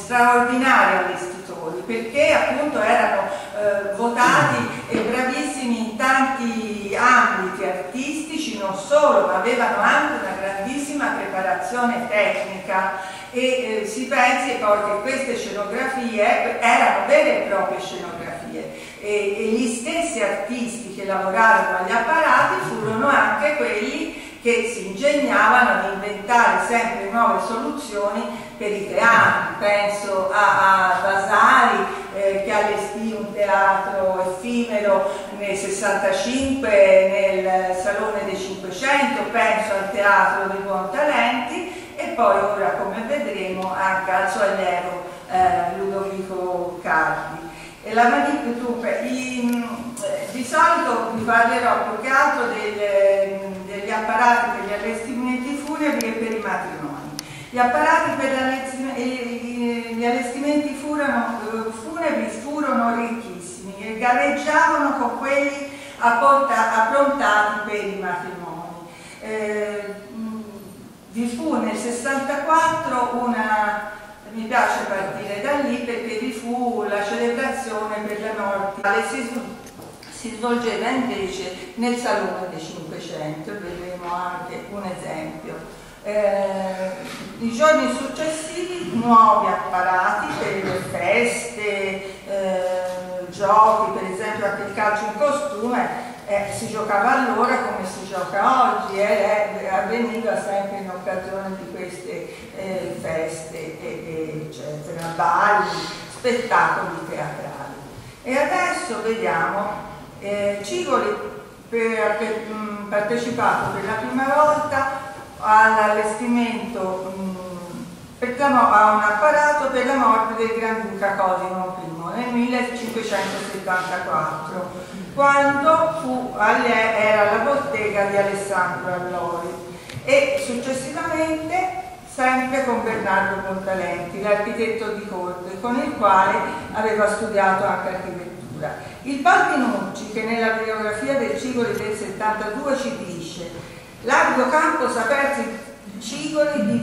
straordinari allestitori perché appunto erano eh, votati e bravissimi in tanti ambiti artistici, non solo, ma avevano anche una grandissima preparazione tecnica e eh, si pensi poi che queste scenografie erano vere e proprie scenografie. E, e gli stessi artisti che lavorarono agli apparati furono anche quelli che si ingegnavano ad inventare sempre nuove soluzioni per i teatri, penso a, a Vasari eh, che allestì un teatro effimero nel 65 nel Salone dei 500, penso al Teatro dei Buontalenti e poi ora come vedremo anche al suo allievo eh, Ludovico Cardi. E la manip, dunque, in, eh, di solito vi parlerò più che altro del, degli apparati per gli allestimenti funebri e per i matrimoni. Gli apparati per gli allestimenti furono, eh, funebri furono ricchissimi e gareggiavano con quelli approntati per i matrimoni. Eh, vi fu nel 64 una, mi piace partire da lì perché vi fu la celebrazione per la morte, si, si svolgeva invece nel Salone dei Cinquecento, vedremo anche un esempio. Eh, I giorni successivi nuovi apparati per le feste, eh, giochi, per esempio anche il calcio in costume, eh, si giocava allora come si gioca oggi e eh, avveniva sempre in occasione di queste eh, feste, eccetera, balli, spettacoli teatrali. E adesso vediamo eh, Cigoli mh, partecipato per la prima volta all'allestimento a un apparato per la morte del Granduca Cosimo I nel 1574, quando fu, era la bottega di Alessandro Allori e successivamente sempre con Bernardo Pontalenti, l'architetto di corte, con il quale aveva studiato anche architettura. Il Baldinucci, che nella biografia del Cigoli del 72 ci dice Largo campo sapersi Cigoli di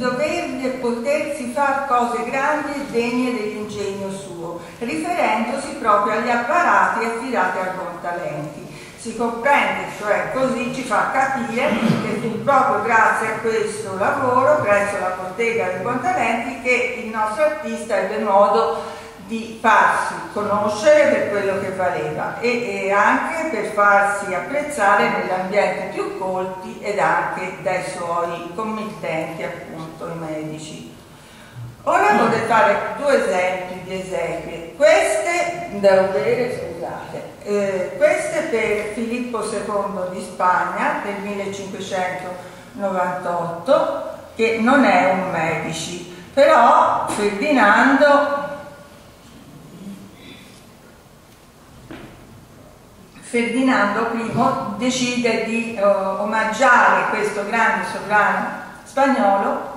e potersi far cose grandi e degne dell'ingegno suo, riferendosi proprio agli apparati affidati a buon talenti. Si comprende, cioè così ci fa capire che fu proprio grazie a questo lavoro, presso la bottega dei buon talenti, che il nostro artista ebbe modo di farsi conoscere per quello che valeva e, e anche per farsi apprezzare nell'ambiente più colti ed anche dai suoi committenti, appunto i medici. Ora vorrei fare due esempi di esequie. Queste, devo bere, scusate, eh, queste per Filippo II di Spagna del 1598, che non è un medici, però Ferdinando Ferdinando I decide di uh, omaggiare questo grande sovrano spagnolo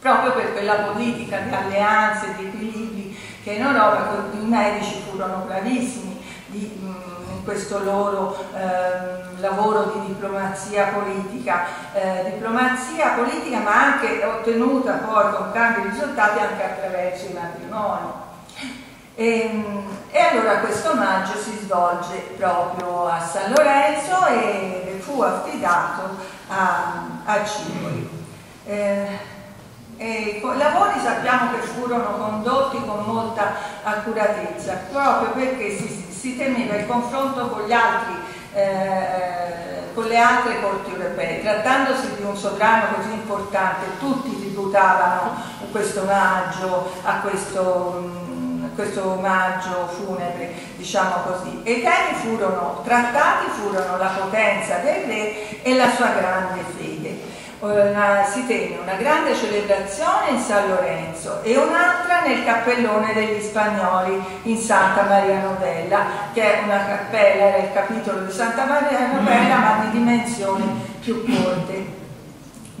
proprio per quella politica di alleanze, di equilibri che in Europa i medici furono bravissimi di, mh, in questo loro eh, lavoro di diplomazia politica, eh, diplomazia politica ma anche ottenuta poi con grandi risultati anche attraverso i matrimoni. E, ehm, e, allora questo omaggio si svolge proprio a San Lorenzo e fu affidato a, a Cipoli. Eh, i lavori sappiamo che furono condotti con molta accuratezza, proprio perché si, si temeva il confronto con, altri, eh, con le altre corti europee. Trattandosi di un sovrano così importante, tutti tributavano questo omaggio a questo, questo omaggio funebre, diciamo così. E i temi furono trattati, furono la potenza del re e la sua grande fede una, si tenne una grande celebrazione in San Lorenzo e un'altra nel cappellone degli spagnoli in Santa Maria Novella, che è una cappella, era il capitolo di Santa Maria Novella, ma di dimensioni più corte.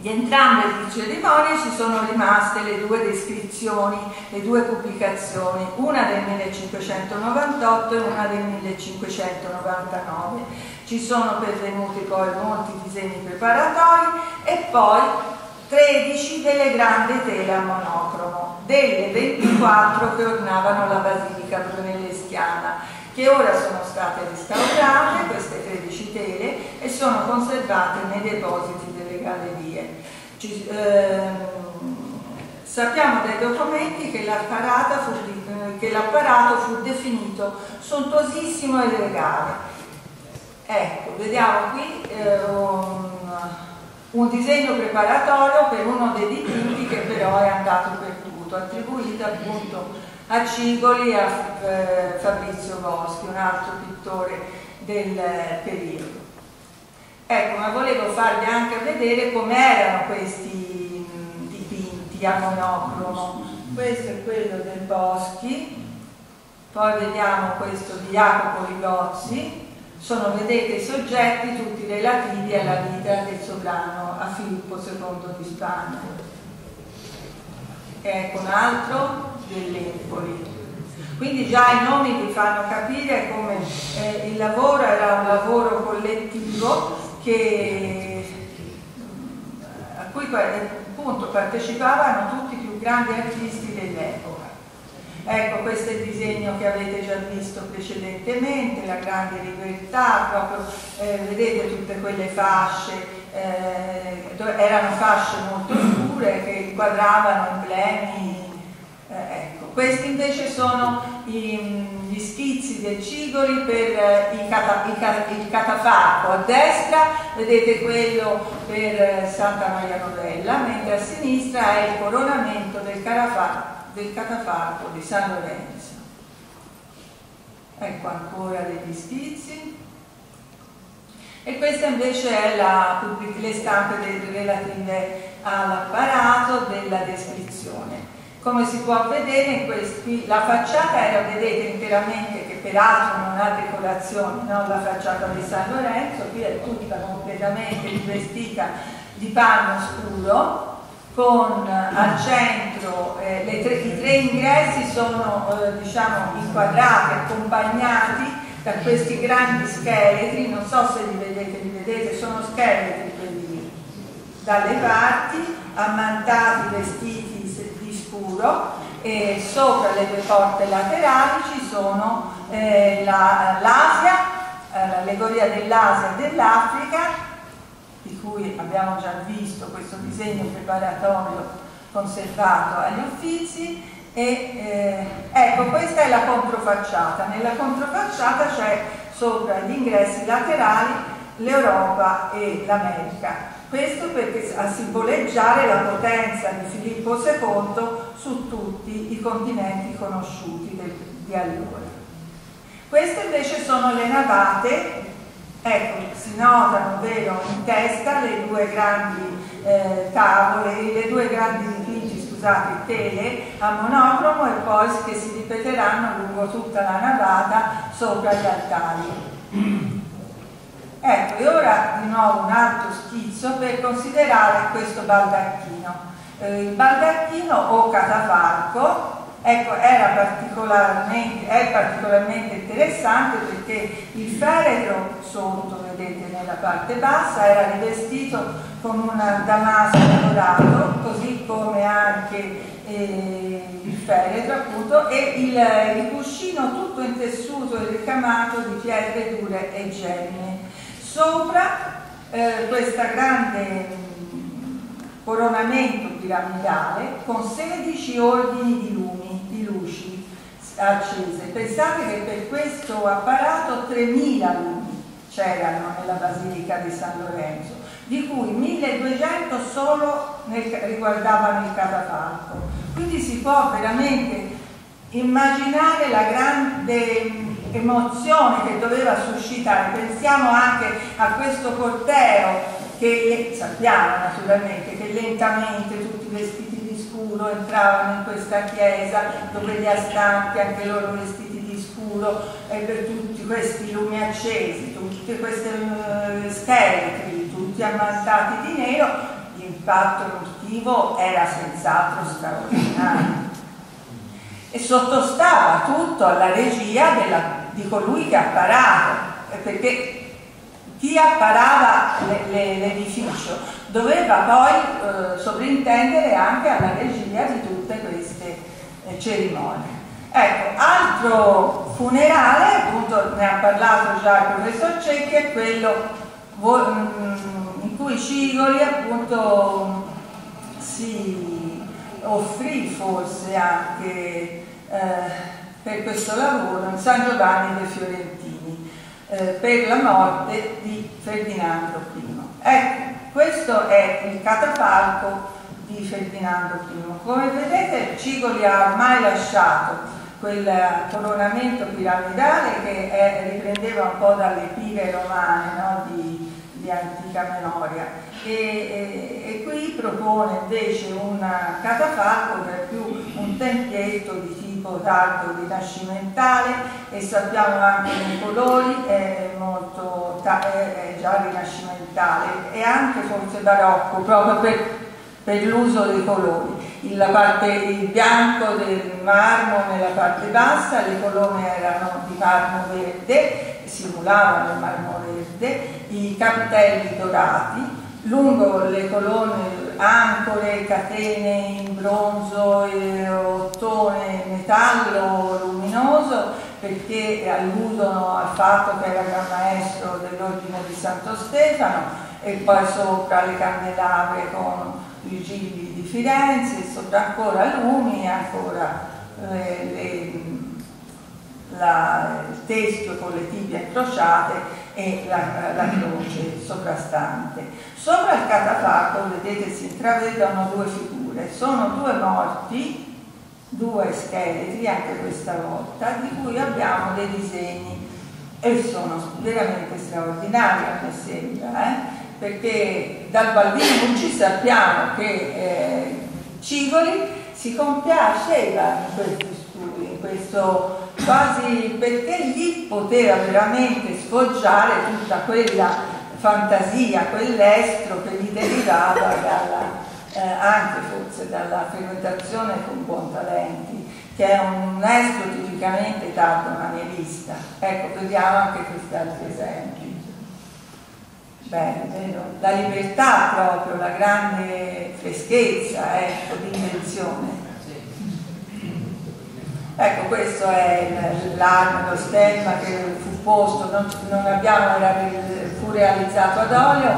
Di entrambe le cerimonie ci sono rimaste le due descrizioni, le due pubblicazioni, una del 1598 e una del 1599 ci sono pervenuti poi molti disegni preparatori e poi 13 delle grandi tele a monocromo, delle 24 che ornavano la Basilica Brunelleschiana, che ora sono state restaurate, queste 13 tele, e sono conservate nei depositi gallerie. Ci, ehm, sappiamo dai documenti che l'apparato fu, fu definito sontuosissimo e legale Ecco, vediamo qui eh, un, un, disegno preparatorio per uno dei dipinti che però è andato perduto, attribuito appunto a Cigoli e a eh, Fabrizio Boschi, un altro pittore del periodo. Ecco, ma volevo farvi anche vedere come erano questi dipinti a monocromo. Questo è quello del Boschi, poi vediamo questo di Jacopo Rigozzi, sono, vedete, i soggetti tutti relativi alla vita del sovrano a Filippo II di Spagna. Ecco un altro dell'Empoli. Quindi già i nomi vi fanno capire come eh, il lavoro era un lavoro che, a cui appunto partecipavano tutti i più grandi artisti dell'epoca. Ecco, questo è il disegno che avete già visto precedentemente, la grande libertà, proprio eh, vedete tutte quelle fasce, eh, erano fasce molto scure che inquadravano emblemi. Questi invece sono i, gli schizzi del Cigoli per eh, il, cata, il, il catafalco. A destra vedete quello per eh, Santa Maria Novella, mentre a sinistra è il coronamento del del catafalco di San Lorenzo. Ecco ancora degli schizzi. E questa invece è la, le stampe relative all'apparato della descrizione. Come si può vedere questi, la facciata era, vedete, interamente, che peraltro non ha decorazioni, no? la facciata di San Lorenzo, qui è tutta completamente rivestita di panno scuro, con al centro eh, tre, i tre ingressi sono eh, diciamo inquadrati, accompagnati da questi grandi scheletri, non so se li vedete, li vedete, sono scheletri quelli dalle parti, ammantati, vestiti scuro e sopra le due porte laterali ci sono eh, l'Asia, la, eh, l'allegoria dell'Asia e dell'Africa di cui abbiamo già visto questo disegno preparatorio conservato agli Uffizi E, eh, ecco, questa è la controfacciata. Nella controfacciata c'è sopra gli ingressi laterali l'Europa e l'America. Questo perché a simboleggiare la potenza di Filippo II su tutti i continenti conosciuti del, di allora. Queste invece sono le navate, ecco, si notano, vero, in testa le due grandi eh, tavole, le due grandi dipinti, scusate, tele a monocromo e poi che si ripeteranno lungo tutta la navata sopra gli altari. Ecco, e ora di nuovo un altro schizzo per considerare questo baldacchino. Eh, il baldacchino o catafalco ecco, era particolarmente, è particolarmente interessante perché il feretro sotto, vedete nella parte bassa, era rivestito con un damasco dorato, così come anche eh, il feretro appunto, e il, il cuscino tutto in tessuto e ricamato di pietre dure e gemme sopra eh, questa grande mm, coronamento piramidale con 16 ordini di lumi, di luci accese. Pensate che per questo apparato 3.000 lumi c'erano nella Basilica di San Lorenzo, di cui 1.200 solo nel, riguardavano il catafalco. Quindi si può veramente immaginare la grande emozione che doveva suscitare. Pensiamo anche a questo corteo che sappiamo naturalmente che lentamente tutti vestiti di scuro entravano in questa chiesa dove gli astanti anche loro vestiti di scuro e per tutti questi lumi accesi, tutte queste uh, scheletri, tutti ammantati di nero, l'impatto emotivo era senz'altro straordinario e sottostava tutto alla regia della di colui che ha parato, perché chi apparava l'edificio doveva poi eh, sovrintendere anche alla regia di tutte queste eh, cerimonie. Ecco, altro funerale, appunto ne ha parlato già il professor Cecchi, è quello mm, in cui Cigoli appunto si offrì forse anche eh, per questo lavoro in San Giovanni dei Fiorentini eh, per la morte di Ferdinando I. Ecco, questo è il catafalco di Ferdinando I. Come vedete Cigoli ha ormai lasciato quel coronamento piramidale che è, riprendeva un po' dalle pire romane no? di, di, antica memoria e, e, e, qui propone invece un catafalco è più un tempietto di tardo rinascimentale e sappiamo anche nei colori è molto è già rinascimentale e anche forse barocco proprio per, per l'uso dei colori. Il, parte, il bianco del marmo nella parte bassa, le colonne erano di marmo verde, simulavano il marmo verde, i capitelli dorati, lungo le colonne ancore, catene in bronzo, e ottone, metallo luminoso perché alludono al fatto che era gran maestro dell'ordine di Santo Stefano e poi sopra le candelabre con i gigli di Firenze, sopra ancora lumi e ancora le, le la, il teschio con le tibie incrociate e la, la croce soprastante. Sopra il catafalco, vedete, si intravedono due figure, sono due morti, due scheletri anche questa volta, di cui abbiamo dei disegni e sono veramente straordinari a me sembra, eh? perché dal Baldino Mucci sappiamo che eh, Cigoli si compiaceva in questi studi, in questo quasi perché lì poteva veramente sfoggiare tutta quella fantasia, quell'estro che gli derivava dalla, eh, anche forse dalla frequentazione con Buontalenti, che è un estro tipicamente tardo manierista. Ecco, vediamo anche questi altri esempi. Bene, vero? La libertà proprio, la grande freschezza, ecco, di invenzione. Ecco, questo è l'arma, lo stemma che fu posto, non, non abbiamo, era, fu realizzato ad olio,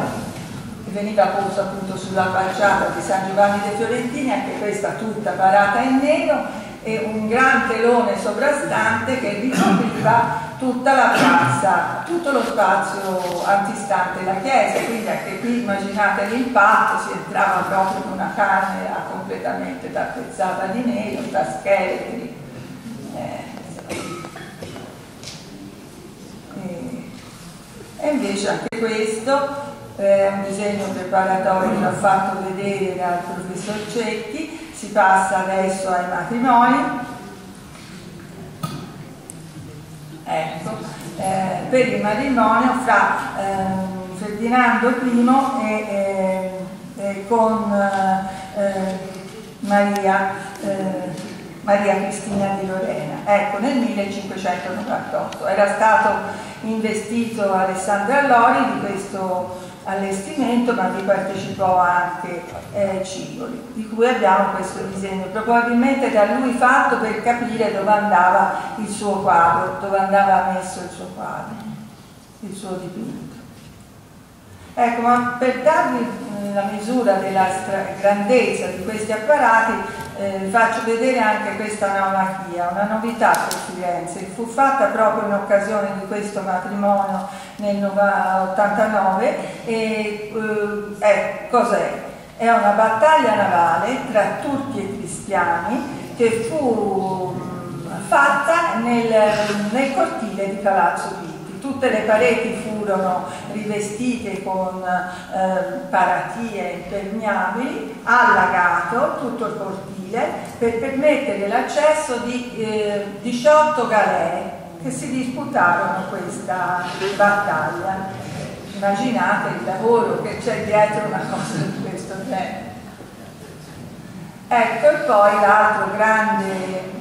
veniva posto appunto sulla facciata di San Giovanni dei Fiorentini, anche questa tutta parata in nero, e un gran telone sovrastante che ricopriva tutta la piazza, tutto lo spazio antistante la chiesa, quindi anche qui immaginate l'impatto, si entrava proprio in una camera completamente tappezzata di nero, da scheletri. Eh, e invece anche questo è un disegno preparatorio che ho fatto vedere dal professor Cecchi, si passa adesso ai matrimoni. Ecco, eh, per il matrimonio fra eh, Ferdinando I e, e, e con eh, Maria, eh, Maria Cristina di Lorena, ecco nel 1598. Era stato investito Alessandra Lori di questo allestimento, ma vi partecipò anche eh, Cigoli, di cui abbiamo questo disegno, probabilmente da lui fatto per capire dove andava il suo quadro, dove andava messo il suo quadro, il suo dipinto. Ecco, ma per darvi la misura della grandezza di questi apparati eh, faccio vedere anche questa naumachia, una novità per Firenze, fu fatta proprio in occasione di questo matrimonio nel 89 e eh, eh, cos'è? È una battaglia navale tra turchi e cristiani che fu fatta nel, nel cortile di Palazzo Pitti. Tutte le pareti furono rivestite con eh, paratie impermeabili, allagato tutto il cortile per permettere l'accesso di eh, 18 galee che si disputarono questa battaglia. Immaginate il lavoro che c'è dietro una cosa di questo genere. Ecco, e poi l'altro grande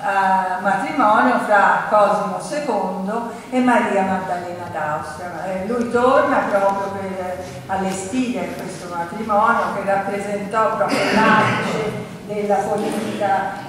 uh, matrimonio fra Cosimo II e Maria Maddalena d'Austria. Eh, lui torna proprio per allestire questo matrimonio che rappresentò proprio l'apice della politica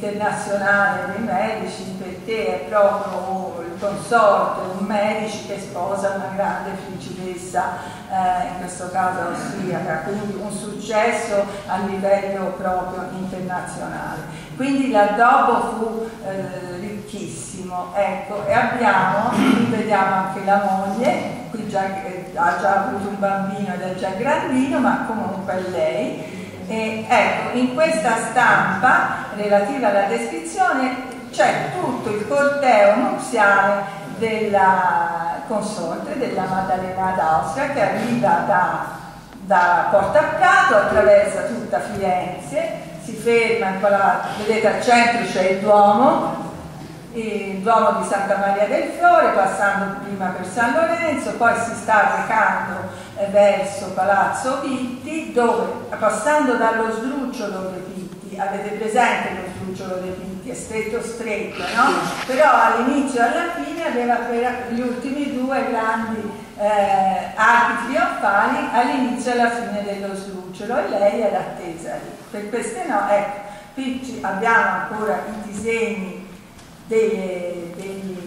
internazionale dei medici, perché è proprio il consorte, un medici che sposa una grande principessa, eh, in questo caso austriaca, quindi un successo a livello proprio internazionale. Quindi l'addobbo fu eh, ricchissimo, ecco, e abbiamo, qui vediamo anche la moglie, qui già, eh, ha già avuto un bambino ed è già grandino, ma comunque è lei. E, ecco, in questa stampa relativa alla descrizione c'è tutto il corteo nuziale della consorte, della Maddalena d'Austria, che arriva da, da Porta Prato, attraversa tutta Firenze, si ferma palazzo, vedete al centro c'è il Duomo, il Duomo di Santa Maria del Fiore, passando prima per San Lorenzo, poi si sta recando verso Palazzo Pitti, dove passando dallo sdrucciolo dei Pitti, avete presente lo sdrucciolo dei Pitti, è stretto stretto, no? Però all'inizio e alla fine aveva per gli ultimi due grandi eh, archi trionfali all'inizio e alla fine dello sdrucciolo e lei era attesa lì. Per queste no, ecco, qui abbiamo ancora i disegni delle, degli,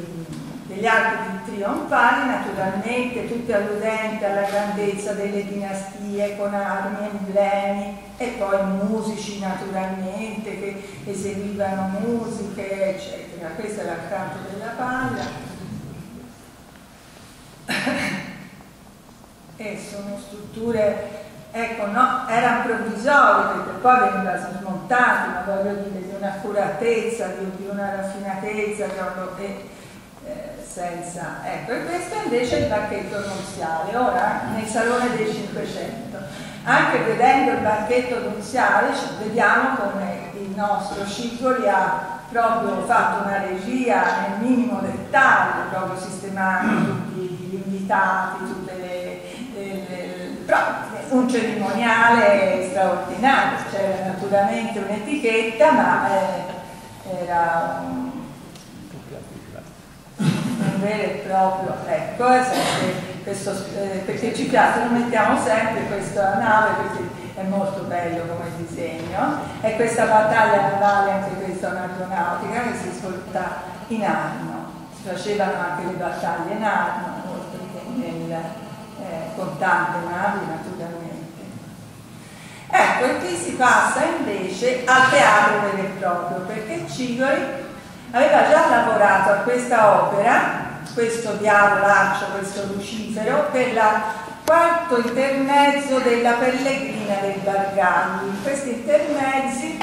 degli archi trionfali, naturalmente tutti alludenti alla grandezza delle dinastie con armi, emblemi e poi musici naturalmente che eseguivano musiche, eccetera. Questo è l'accanto della palla. (laughs) e sono strutture Ecco, no, erano provvisori perché poi venivano smontati, ma voglio dire, di un'accuratezza, di, di, una raffinatezza proprio e eh, senza... Ecco, e questo invece è il banchetto nuziale, ora nel Salone dei 500. Anche vedendo il banchetto nuziale vediamo come il nostro Scicoli ha proprio fatto una regia nel minimo dettaglio, proprio sistemando tutti gli invitati, tutte le... le, le, le un cerimoniale straordinario, c'era naturalmente un'etichetta, ma eh, era un, vero e proprio, ecco, questo, eh, perché ci piace, lo mettiamo sempre questa nave perché è molto bello come disegno, e questa battaglia navale, anche questa un'aeronautica che si svolta in Arno, si facevano anche le battaglie in Arno, oltre che nel, eh, con tante navi naturalmente. Ecco, e qui si passa invece al teatro vero e proprio, perché Cigoli aveva già lavorato a questa opera, questo diavolaccio, questo Lucifero, per il quarto intermezzo della Pellegrina dei Bargagli. Questi intermezzi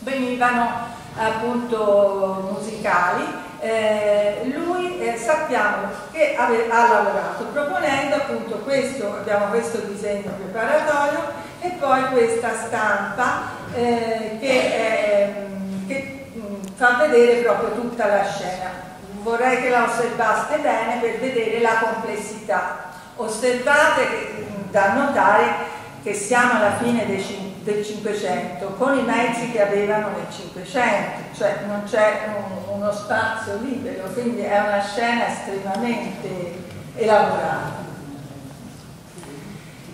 venivano appunto musicali eh, lui eh, sappiamo che ave, ha lavorato proponendo appunto questo, abbiamo questo disegno preparatorio e poi questa stampa eh, che, ehm, che mh, mm, fa vedere proprio tutta la scena. Vorrei che la osservaste bene per vedere la complessità. Osservate che, da notare che siamo alla fine del, 500 con i mezzi che avevano nel 500, cioè non c'è un, uno spazio libero, quindi è una scena estremamente elaborata.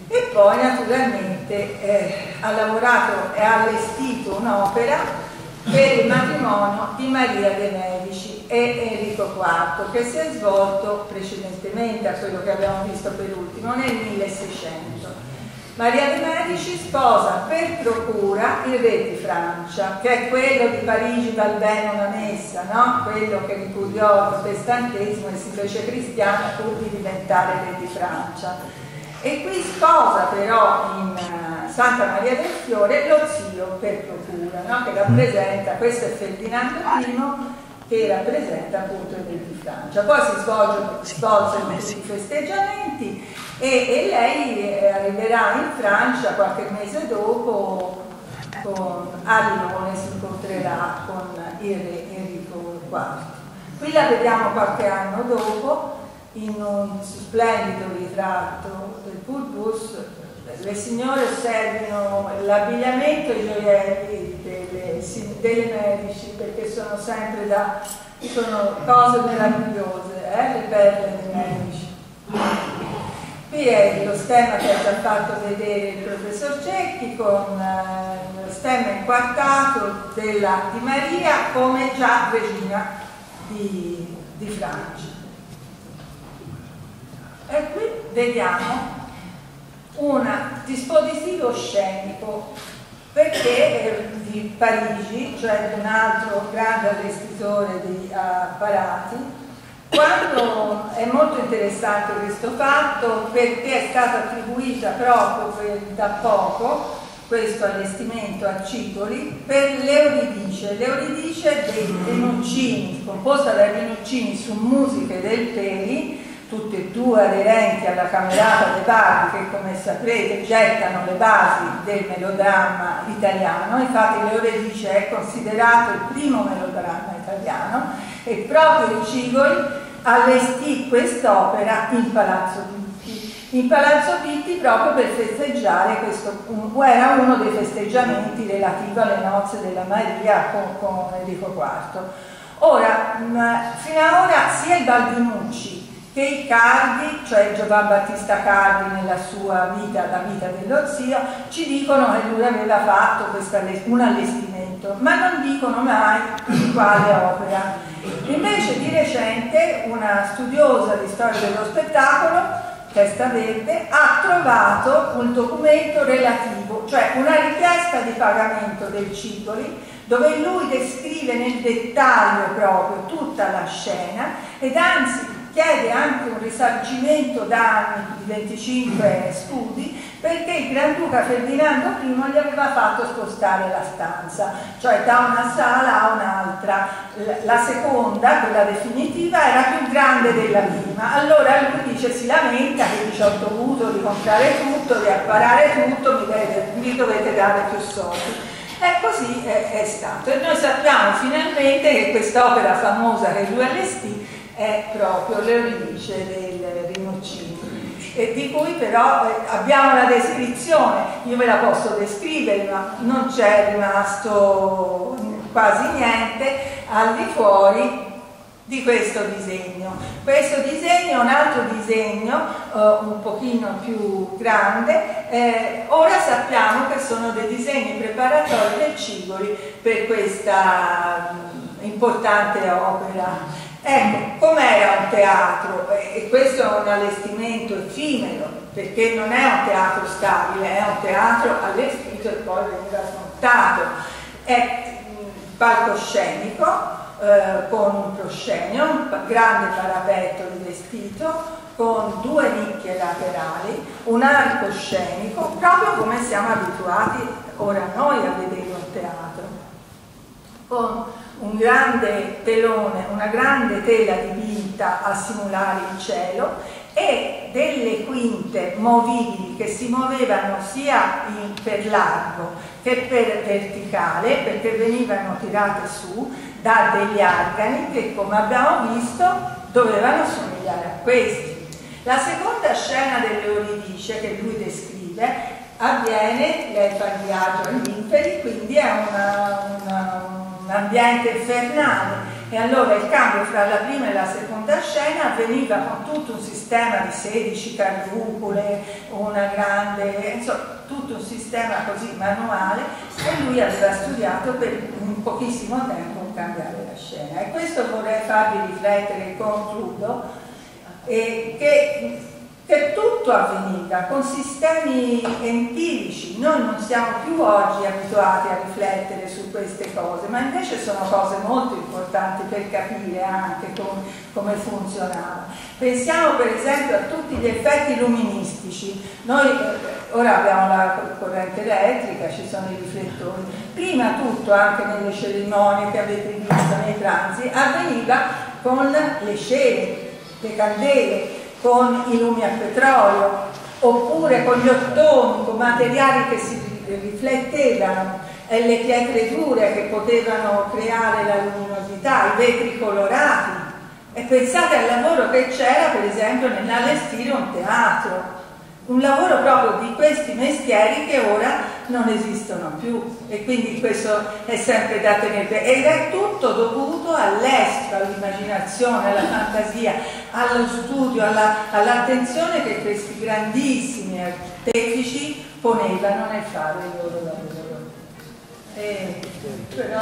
E poi naturalmente eh, ha lavorato e ha allestito un'opera per il matrimonio di Maria de' Medici e Enrico IV che si è svolto precedentemente a quello che abbiamo visto per ultimo nel 1600. Maria de' Medici sposa per procura il re di Francia, che è quello di Parigi dal bene una messa, no? quello che ripudiò il protestantesimo e si fece cristiano pur di diventare re di Francia. E qui sposa però in uh, Santa Maria del Fiore lo zio per procura, no? che rappresenta, questo è Ferdinando I, che rappresenta appunto il re di Francia. Poi si svolgono, svolgono questi festeggiamenti e, e, lei eh, arriverà in Francia qualche mese dopo con, a Lione, si incontrerà con il re Enrico IV. Qui la vediamo qualche anno dopo in un splendido ritratto del Pulbus le signore osservino l'abbigliamento e i gioielli delle, delle, medici perché sono sempre da sono cose meravigliose eh, le perle dei medici. Qui è lo stemma che ha già fatto vedere il professor Cecchi con eh, lo stemma inquartato della, di Maria come già regina di, di Francia e qui vediamo un dispositivo scenico perché di Parigi, cioè un altro grande allestitore di apparati, quando è molto interessante questo fatto perché è stata attribuita proprio da poco questo allestimento a Cipoli per l'Euridice. L'Euridice dei Rinuccini, composta da Rinuccini su musiche del Peri, tutte e due aderenti alla Camerata dei Bardi che come saprete gettano le basi del melodramma italiano, infatti Leoredice è considerato il primo melodramma italiano e proprio Cigoli allestì quest'opera in Palazzo Pitti. In Palazzo Pitti proprio per festeggiare questo, era uno dei festeggiamenti relativi alle nozze della Maria con, con Enrico IV. Ora, fino ad ora sia il Baldinucci che Cardi, cioè Giovan Battista Cardi nella sua vita, la vita dello zio, ci dicono che lui aveva fatto un allestimento, ma non dicono mai di quale opera. Invece di recente una studiosa di storia dello spettacolo, Testa Verde, ha trovato un documento relativo, cioè una richiesta di pagamento del Cipoli, dove lui descrive nel dettaglio proprio tutta la scena ed anzi chiede anche un risarcimento da anni di 25 studi perché il Granduca Ferdinando I gli aveva fatto spostare la stanza, cioè da una sala a un'altra. La seconda, quella definitiva, era più grande della prima. Allora lui dice, si lamenta che dice ho dovuto ricomprare tutto, riapparare tutto, mi dovete, mi dovete dare più soldi. E così è, è, stato. E noi sappiamo finalmente che quest'opera famosa che lui allestì è proprio l'Euridice del Rinocini e di cui però eh, abbiamo la descrizione, io ve la posso descrivere ma non c'è rimasto quasi niente al di fuori di questo disegno. Questo disegno è un altro disegno eh, un pochino più grande, eh, ora sappiamo che sono dei disegni preparatori del Cigoli per questa mh, importante opera Ecco, com'era un teatro? E questo è un allestimento effimero, perché non è un teatro stabile, è un teatro allestito e poi veniva smontato. È palcoscenico eh, con un proscenio, un grande parapetto rivestito, con due nicchie laterali, un arco scenico, proprio come siamo abituati ora noi a vedere un teatro, con un grande telone, una grande tela dipinta a simulare il cielo e delle quinte movibili che si muovevano sia in, per largo che per verticale perché venivano tirate su da degli organi che come abbiamo visto dovevano somigliare a questi. La seconda scena dell'Euridice che lui descrive avviene, lei fa il viaggio agli inferi, quindi è una, una, un ambiente infernale e allora il cambio fra la prima e la seconda scena avveniva con tutto un sistema di 16 carrucole, una grande, insomma, tutto un sistema così manuale e lui aveva studiato per un pochissimo tempo cambiare la scena. E questo vorrei farvi riflettere e concludo, eh, che che tutto avveniva con sistemi empirici. Noi non siamo più oggi abituati a riflettere su queste cose, ma invece sono cose molto importanti per capire anche com come funzionava. Pensiamo per esempio a tutti gli effetti luministici. Noi eh, ora abbiamo la corrente elettrica, ci sono i riflettori. Prima tutto, anche nelle cerimonie che avete visto nei pranzi, avveniva con le scene, le candele, con i lumi a petrolio, oppure con gli ottoni, con materiali che si riflettevano, e le pietre dure che potevano creare la luminosità, i vetri colorati. E pensate al lavoro che c'era, per esempio, nell'allestire un teatro un lavoro proprio di questi mestieri che ora non esistono più e quindi questo è sempre da tenere ed è tutto dovuto all'estro, all'immaginazione, alla fantasia, allo studio, all'attenzione all che questi grandissimi artefici ponevano nel fare il loro lavoro. E, però,